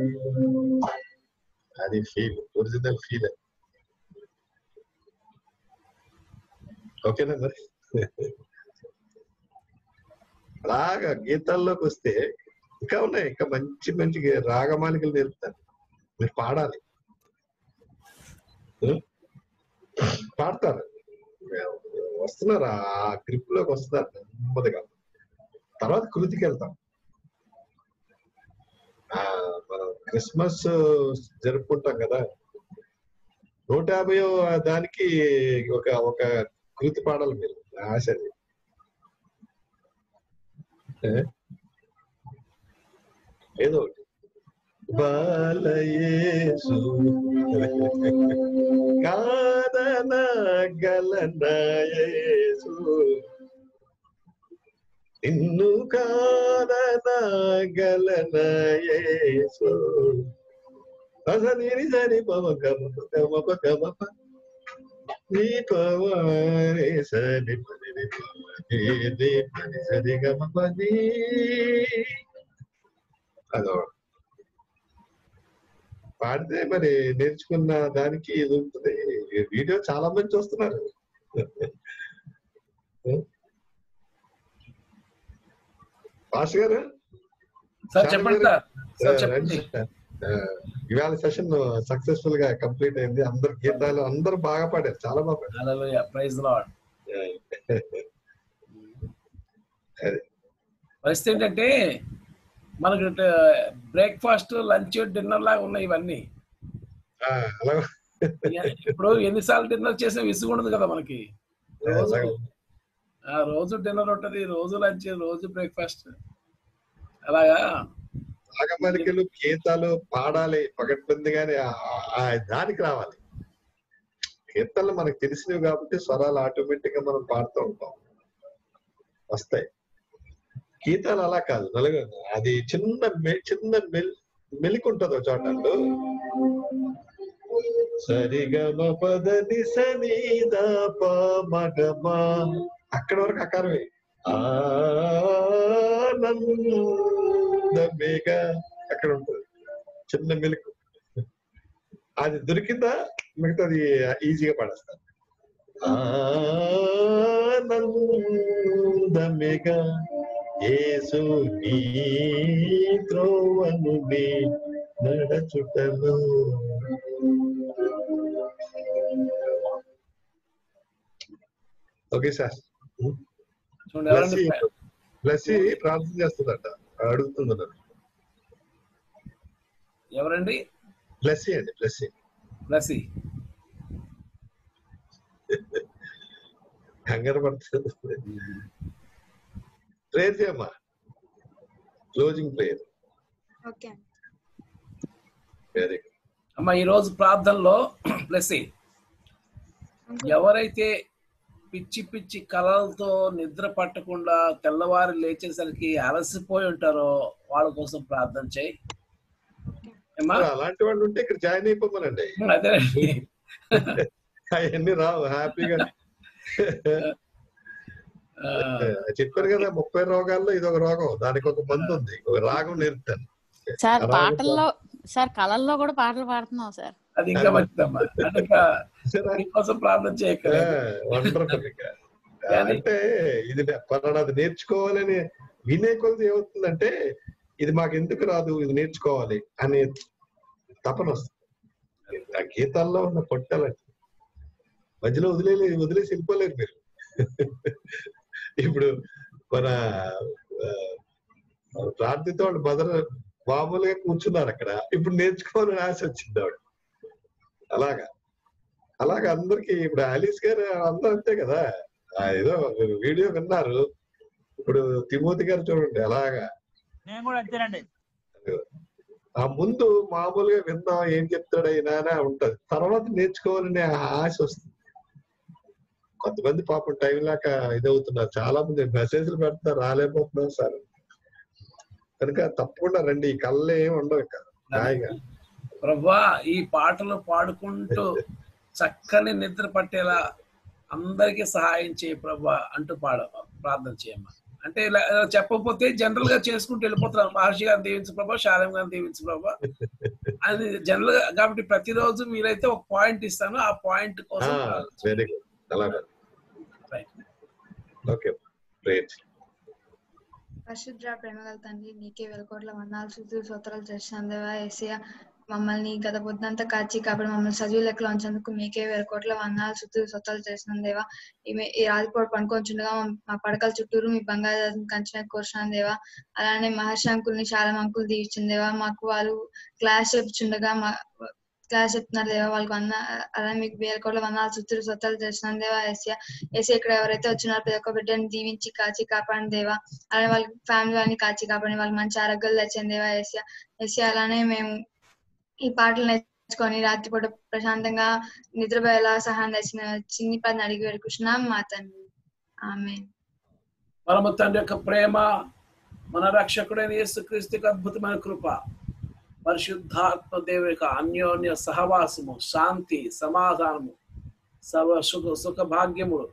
అది ఫీల్ ఒరిజినల్ ఫీల్ ఓకేనా మరి అలాగా గీతాల్లోకి వస్తే ఇంకా ఉన్నాయి. ఇంకా మంచి మంచి రాగమాలికలు నేర్పుతారు. మీరు పాడాలి. పాడతారు. వస్తున్నారు? ఆ గ్రిప్లోకి వస్తున్నారు నెమ్మదిగా. తర్వాత కృతికి వెళ్తాం. ఆ, మనం క్రిస్మస్ జరుపుకుంటాం కదా. నూట యాభై దానికి ఒక ఒక కృతి పాడాలి మీరు ఆశ అది. ఏదో ఒకటి. బాలయేసు. కాదన గలనయేసు. నిన్ను కాదన గలనయేసు. అసలు సరి పవ గమ గమ గమ సరి పరి సరి అదో పాడితే మరి నేర్చుకున్న దానికి ఇది ఉంటుంది. వీడియో చాలా మంది చూస్తున్నారు. భాష గారు? చెప్పండి సార్ చెప్పండి. ఇవాళ సెషన్ సక్సెస్ఫుల్గా కంప్లీట్ అయింది. అందరు గీతాలు అందరూ బాగా పాడారు. చాలా బాగా పాడారు. పరిస్థితి ఏంటంటే మనకు బ్రేక్ఫాస్ట్ లంచ్ డిన్నర్ లాగా ఉన్నాయి ఇవన్నీ. ఇప్పుడు ఎన్నిసార్లు డిన్నర్ చేసినా విసుగు ఉండదు కదా మనకి. రోజు డిన్నర్ ఉంటది రోజు లంచ్ రోజు బ్రేక్ఫాస్ట్ అలాగా? రాగమలికలు గీతాలు పాడాలి పగట్టుంది కానీ దానికి రావాలి. గీతాలు మనకు తెలిసినవి కాబట్టి స్వరాలు ఆటోమేటిక్గా మనం పాడుతూ ఉంటాం. వస్తాయి. గీతాలు అలా కాదు. నలుగు అది చిన్న మె- చిన్న మెల్ మెలికి ఉంటుంది ఒక చోట సరిగమ పదని సని ప అక్కడ వరకు అకారమే. ఆనందమేగా అక్కడ ఉంటుంది. చిన్న మెలుకు. అది దొరికిందా? మిగతాది ఈజీగా పడేస్తారు ఆనందమేగా యేసు నీ త్రోవను నీ నడచుటలో ఓకే సార్. బ్లస్సీ ప్రార్థన చేస్తుందట. అడుగుతుంది నన్ను ఎవరండి? బ్లస్సీ అండి బ్లస్సీ లసి కంగారు పడుతుంది ప్రేయర్ చేయమ్మా. Closing prayer. Okay very good. అమ్మ ఈ రోజు ప్రార్థనలో ప్లస్. ఎవరైతే పిచ్చి పిచ్చి కలలతో నిద్ర పట్టకుండా తెల్లవారి లేచేసరికి అలసిపోయి ఉంటారో వాళ్ళ కోసం ప్రార్థన చేయి? అలాంటి వాళ్ళు ఉంటే ఇక్కడ జాయిన్ అయిపోమనండి. అదే. అవన్నీ రావు హ్యాపీగా. చెప్పారు కదా ముప్పై రోగాల్లో ఇది ఒక రోగం దానికి ఒక మందు ఉంది ఒక రాగం నేర్పుతాను సార్ పాటల్లో సార్ కళల్లో కూడా పాటలు పాడుతున్నాం సార్. అది ఇంకా మంచిదమ్మా ప్రార్థన అంటే ఇది పలానాది నేర్చుకోవాలని వినే కొలది ఏమవుతుందంటే ఇది మాకు ఎందుకు రాదు ఇది నేర్చుకోవాలి అనే తపన వస్తుంది. ఆ గీతాల్లో ఉన్న పొట్టాలంటే మధ్యలో వదిలే వదిలేసి వెళ్ళిపోలేరు మీరు. ఇప్పుడు మన ప్రార్థితో వాళ్ళు మదర్ మామూలుగా కూర్చున్నారు అక్కడ. ఇప్పుడు నేర్చుకోవాలని ఆశ వచ్చింది ఆవిడ. అలాగా. అలాగా అందరికి ఇప్పుడు ఆలీస్ గారు అందరూ అంతే కదా. ఆ ఏదో వీడియో విన్నారు. ఇప్పుడు తిమోతి గారు చూడండి అలాగా. నేను కూడా అంతేనండి. ఆ ముందు మామూలుగా విందాం ఏం చెప్తాడు అయినా ఉంటది. తర్వాత నేర్చుకోవాలనే ఆశ వస్తుంది. కొంతమంది పాపం టైం లేక ఇదవుతున్నారు. చాలా మంది మెసేజ్లు పెడతారు రాలేకపోతున్నారు సార్. కనుక తప్పకుండా రండి ఈ కళ్ళు ఏమి ఉండవు ఇక హాయిగా. ప్రభా ఈ పాటలు పాడుకుంటూ చక్కని నిద్ర పట్టేలా అందరికీ సహాయం చేయి ప్రభా అంటూ పాడ ప్రార్థన చేయమ్మా. అంటే ఇలా చెప్పకపోతే జనరల్గా చేసుకుంటూ వెళ్ళిపోతున్నారు మహర్షి గారిని దీవించు ప్రభా శాలం గారిని దీవించు ప్రభా. అది జనరల్గా కాబట్టి ప్రతిరోజు మీరైతే ఒక పాయింట్ ఇస్తాను. ఆ పాయింట్ కోసం వెరీ గుడ్ అలాగా ఓకే గ్రేట్ పరిశుద్ర ప్రేమగల తండ్రి నీకే వెలుకోట్ల వందనాలు స్థుతులు స్తోత్రాలు చేస్తున్నాం దేవా ఏసయ్య. మమ్మల్ని గత బుద్ధంతా కాచి కాబట్టి మమ్మల్ని చదువు లెక్కలో ఉంచేందుకు మీకే వేరుకోట్ల వందనాలు స్థుతులు స్తోత్రాలు చేస్తున్నాం దేవా. ఈ రాత్రిపూట పనుకొంచుండగా మా- మా పడకల చుట్టూరు మీ బంగారు కంచిన కోరుచున్నాం దేవా. అలానే మహర్షి అంకుల్ని శాలం అంకుల్ దీవించింది దేవా. మాకు వాళ్ళు క్లాస్ చెప్పుచుండగా మా క్లాస్ చెప్తున్నారు దేవా. వాళ్ళకి వంద అలా మీకు వేల కోట్ల వందలు చుట్టూరు సొత్తాలు చేస్తున్నాను దేవా ఏసియా. ఏసీ ఇక్కడ ఎవరైతే వచ్చినారో ప్రతి ఒక్క బిడ్డని దీవించి కాచి కాపాడి దేవా. అలానే వాళ్ళ ఫ్యామిలీ వాళ్ళని కాచి కాపాడి వాళ్ళకి మంచి ఆరోగ్యాలు తెచ్చండి దేవా ఏసియా. ఏసియా అలానే మేము ఈ పాటలు నేర్చుకొని రాత్రిపూట ప్రశాంతంగా నిద్రపోయేలా సహాయం తెచ్చిన చిన్ని పని అడిగి కృష్ణ మా తండ్రి ఆమె. పరమ తండ్రి యొక్క ప్రేమ మన రక్షకుడైన యేసుక్రీస్తు యొక్క అద్భుతమైన కృప పరిశుద్ధాత్మ దేవు యొక్క అన్యోన్య సహవాసము శాంతి సమాధానము సర్వ సుఖ సుఖ భాగ్యములు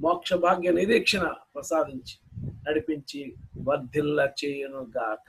మోక్ష భాగ్య నిరీక్షణ ప్రసాదించి నడిపించి వర్ధిల్ల చేయును గాక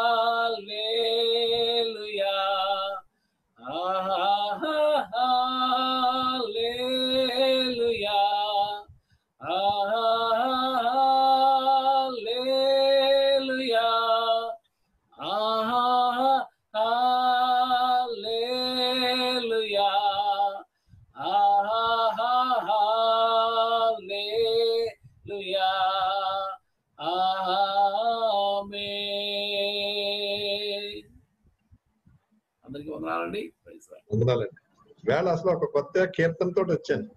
వేళ అసలు ఒక కొత్త కీర్తనతో వచ్చాను.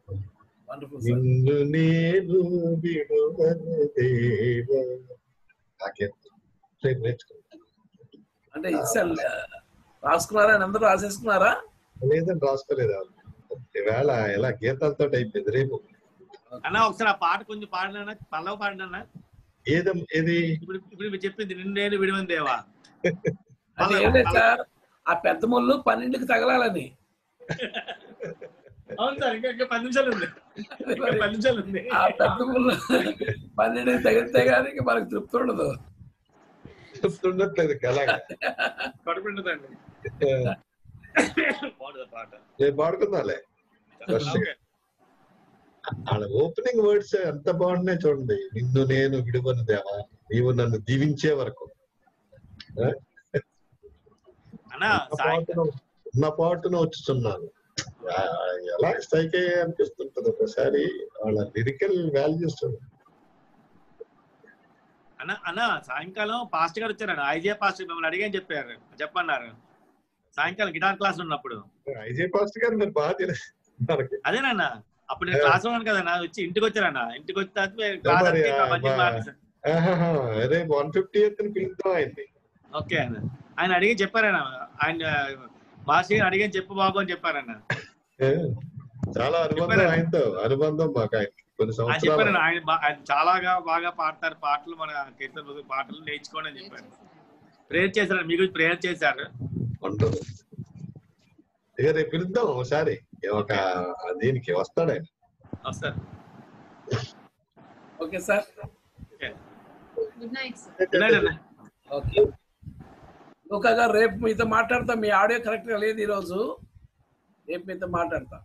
Wonderful, sir. నిన్ను నేను ఆ కీర్తన. అంటే ఇట్సెల్ రాసుకున్నారా? అందరూ రాసేసుకున్నారా? లేదని రాసుకోలేదు ఈవేళ ఎలా గీతాలతో అయిపోయింది రేపు. అన్న ఒకసారి ఆ పాట కొంచెం పాడినా పల్లవ పాడినా ఏదం ఏది? ఇప్పుడు ఇప్పుడు చెప్పింది నిన్ను నేను విడివని దేవా అంటే ఏం లేదు సార్ ఆ పెద్ద ముళ్ళు పన్నెండుకి తగలాలని. అవును సార్ ఇంకా ఇంకా పది నిమిషాలు ఉంది. ఇంకా పది నిమిషాలు ఉంది. ఆ పన్నెండుకి తగిలితే కానీ ఇంక మనకు తృప్తి ఉండదు. అలాగా ఉండదండి బాగుంది పాట. రేపు పాడుకుందాలే. వాళ్ళ ఓపెనింగ్ వర్డ్స్ ఎంత బాగున్నాయి చూడండి. నిన్ను నేను విడువను దేవా నీవు నన్ను దీవించే వరకు? ఉన్న పాటును వచ్చుతున్నాను. ఎలా స్ట్రైక్ అయ్యే అనిపిస్తుంటది ఒకసారి వాళ్ళ లిరికల్ వాల్యూస్. అన్న అన్న సాయంకాలం పాస్టర్ గారు వచ్చారు ఐజే పాస్టర్ మిమ్మల్ని అడిగాని చెప్పారు. చెప్పన్నారు. సాయంకాలం గిటార్ క్లాస్ ఉన్నప్పుడు. ఐజే పాస్ట్ గారు మీరు బాగా తెలుసు అదేనన్నా అప్పుడు నేను క్లాస్ ఉన్నాను కదా వచ్చి ఇంటికి వచ్చారన్న ఇంటికి వచ్చిన. ఆహాహా, అదే వన్ ఫిఫ్టీ పిలుద్దాం ఆయన్ని. ఓకే అన్న. ఆయన అడిగి చెప్పారన్న. ఆయన మాసి అడిగి చెప్పు బాబు అని చెప్పారన్న. చాలా అనుబంధం? ఆయనతో అనుబంధం మాకు ఆయన. కొన్ని ఆయన సంవత్సరాలు ఆయన చాలాగా బాగా పాడతారు పాటలు మన కీర్తన పాటలు నేర్చుకోండి అని చెప్పారు. ప్రేయర్ చేశారు మీకు ప్రేయర్ చేశారు. ఇక రేపు పిలుద్దాం ఒకసారి. ఒక దీనికి వస్తాడు ఆయన. వస్తారు. Okay sir. Good night sir good night అన్న. ఓకే. లోకా గారు రేపు మీతో మాట్లాడతా మీ ఆడియో కరెక్ట్గా లేదు ఈరోజు. రేపు మీతో మాట్లాడతా.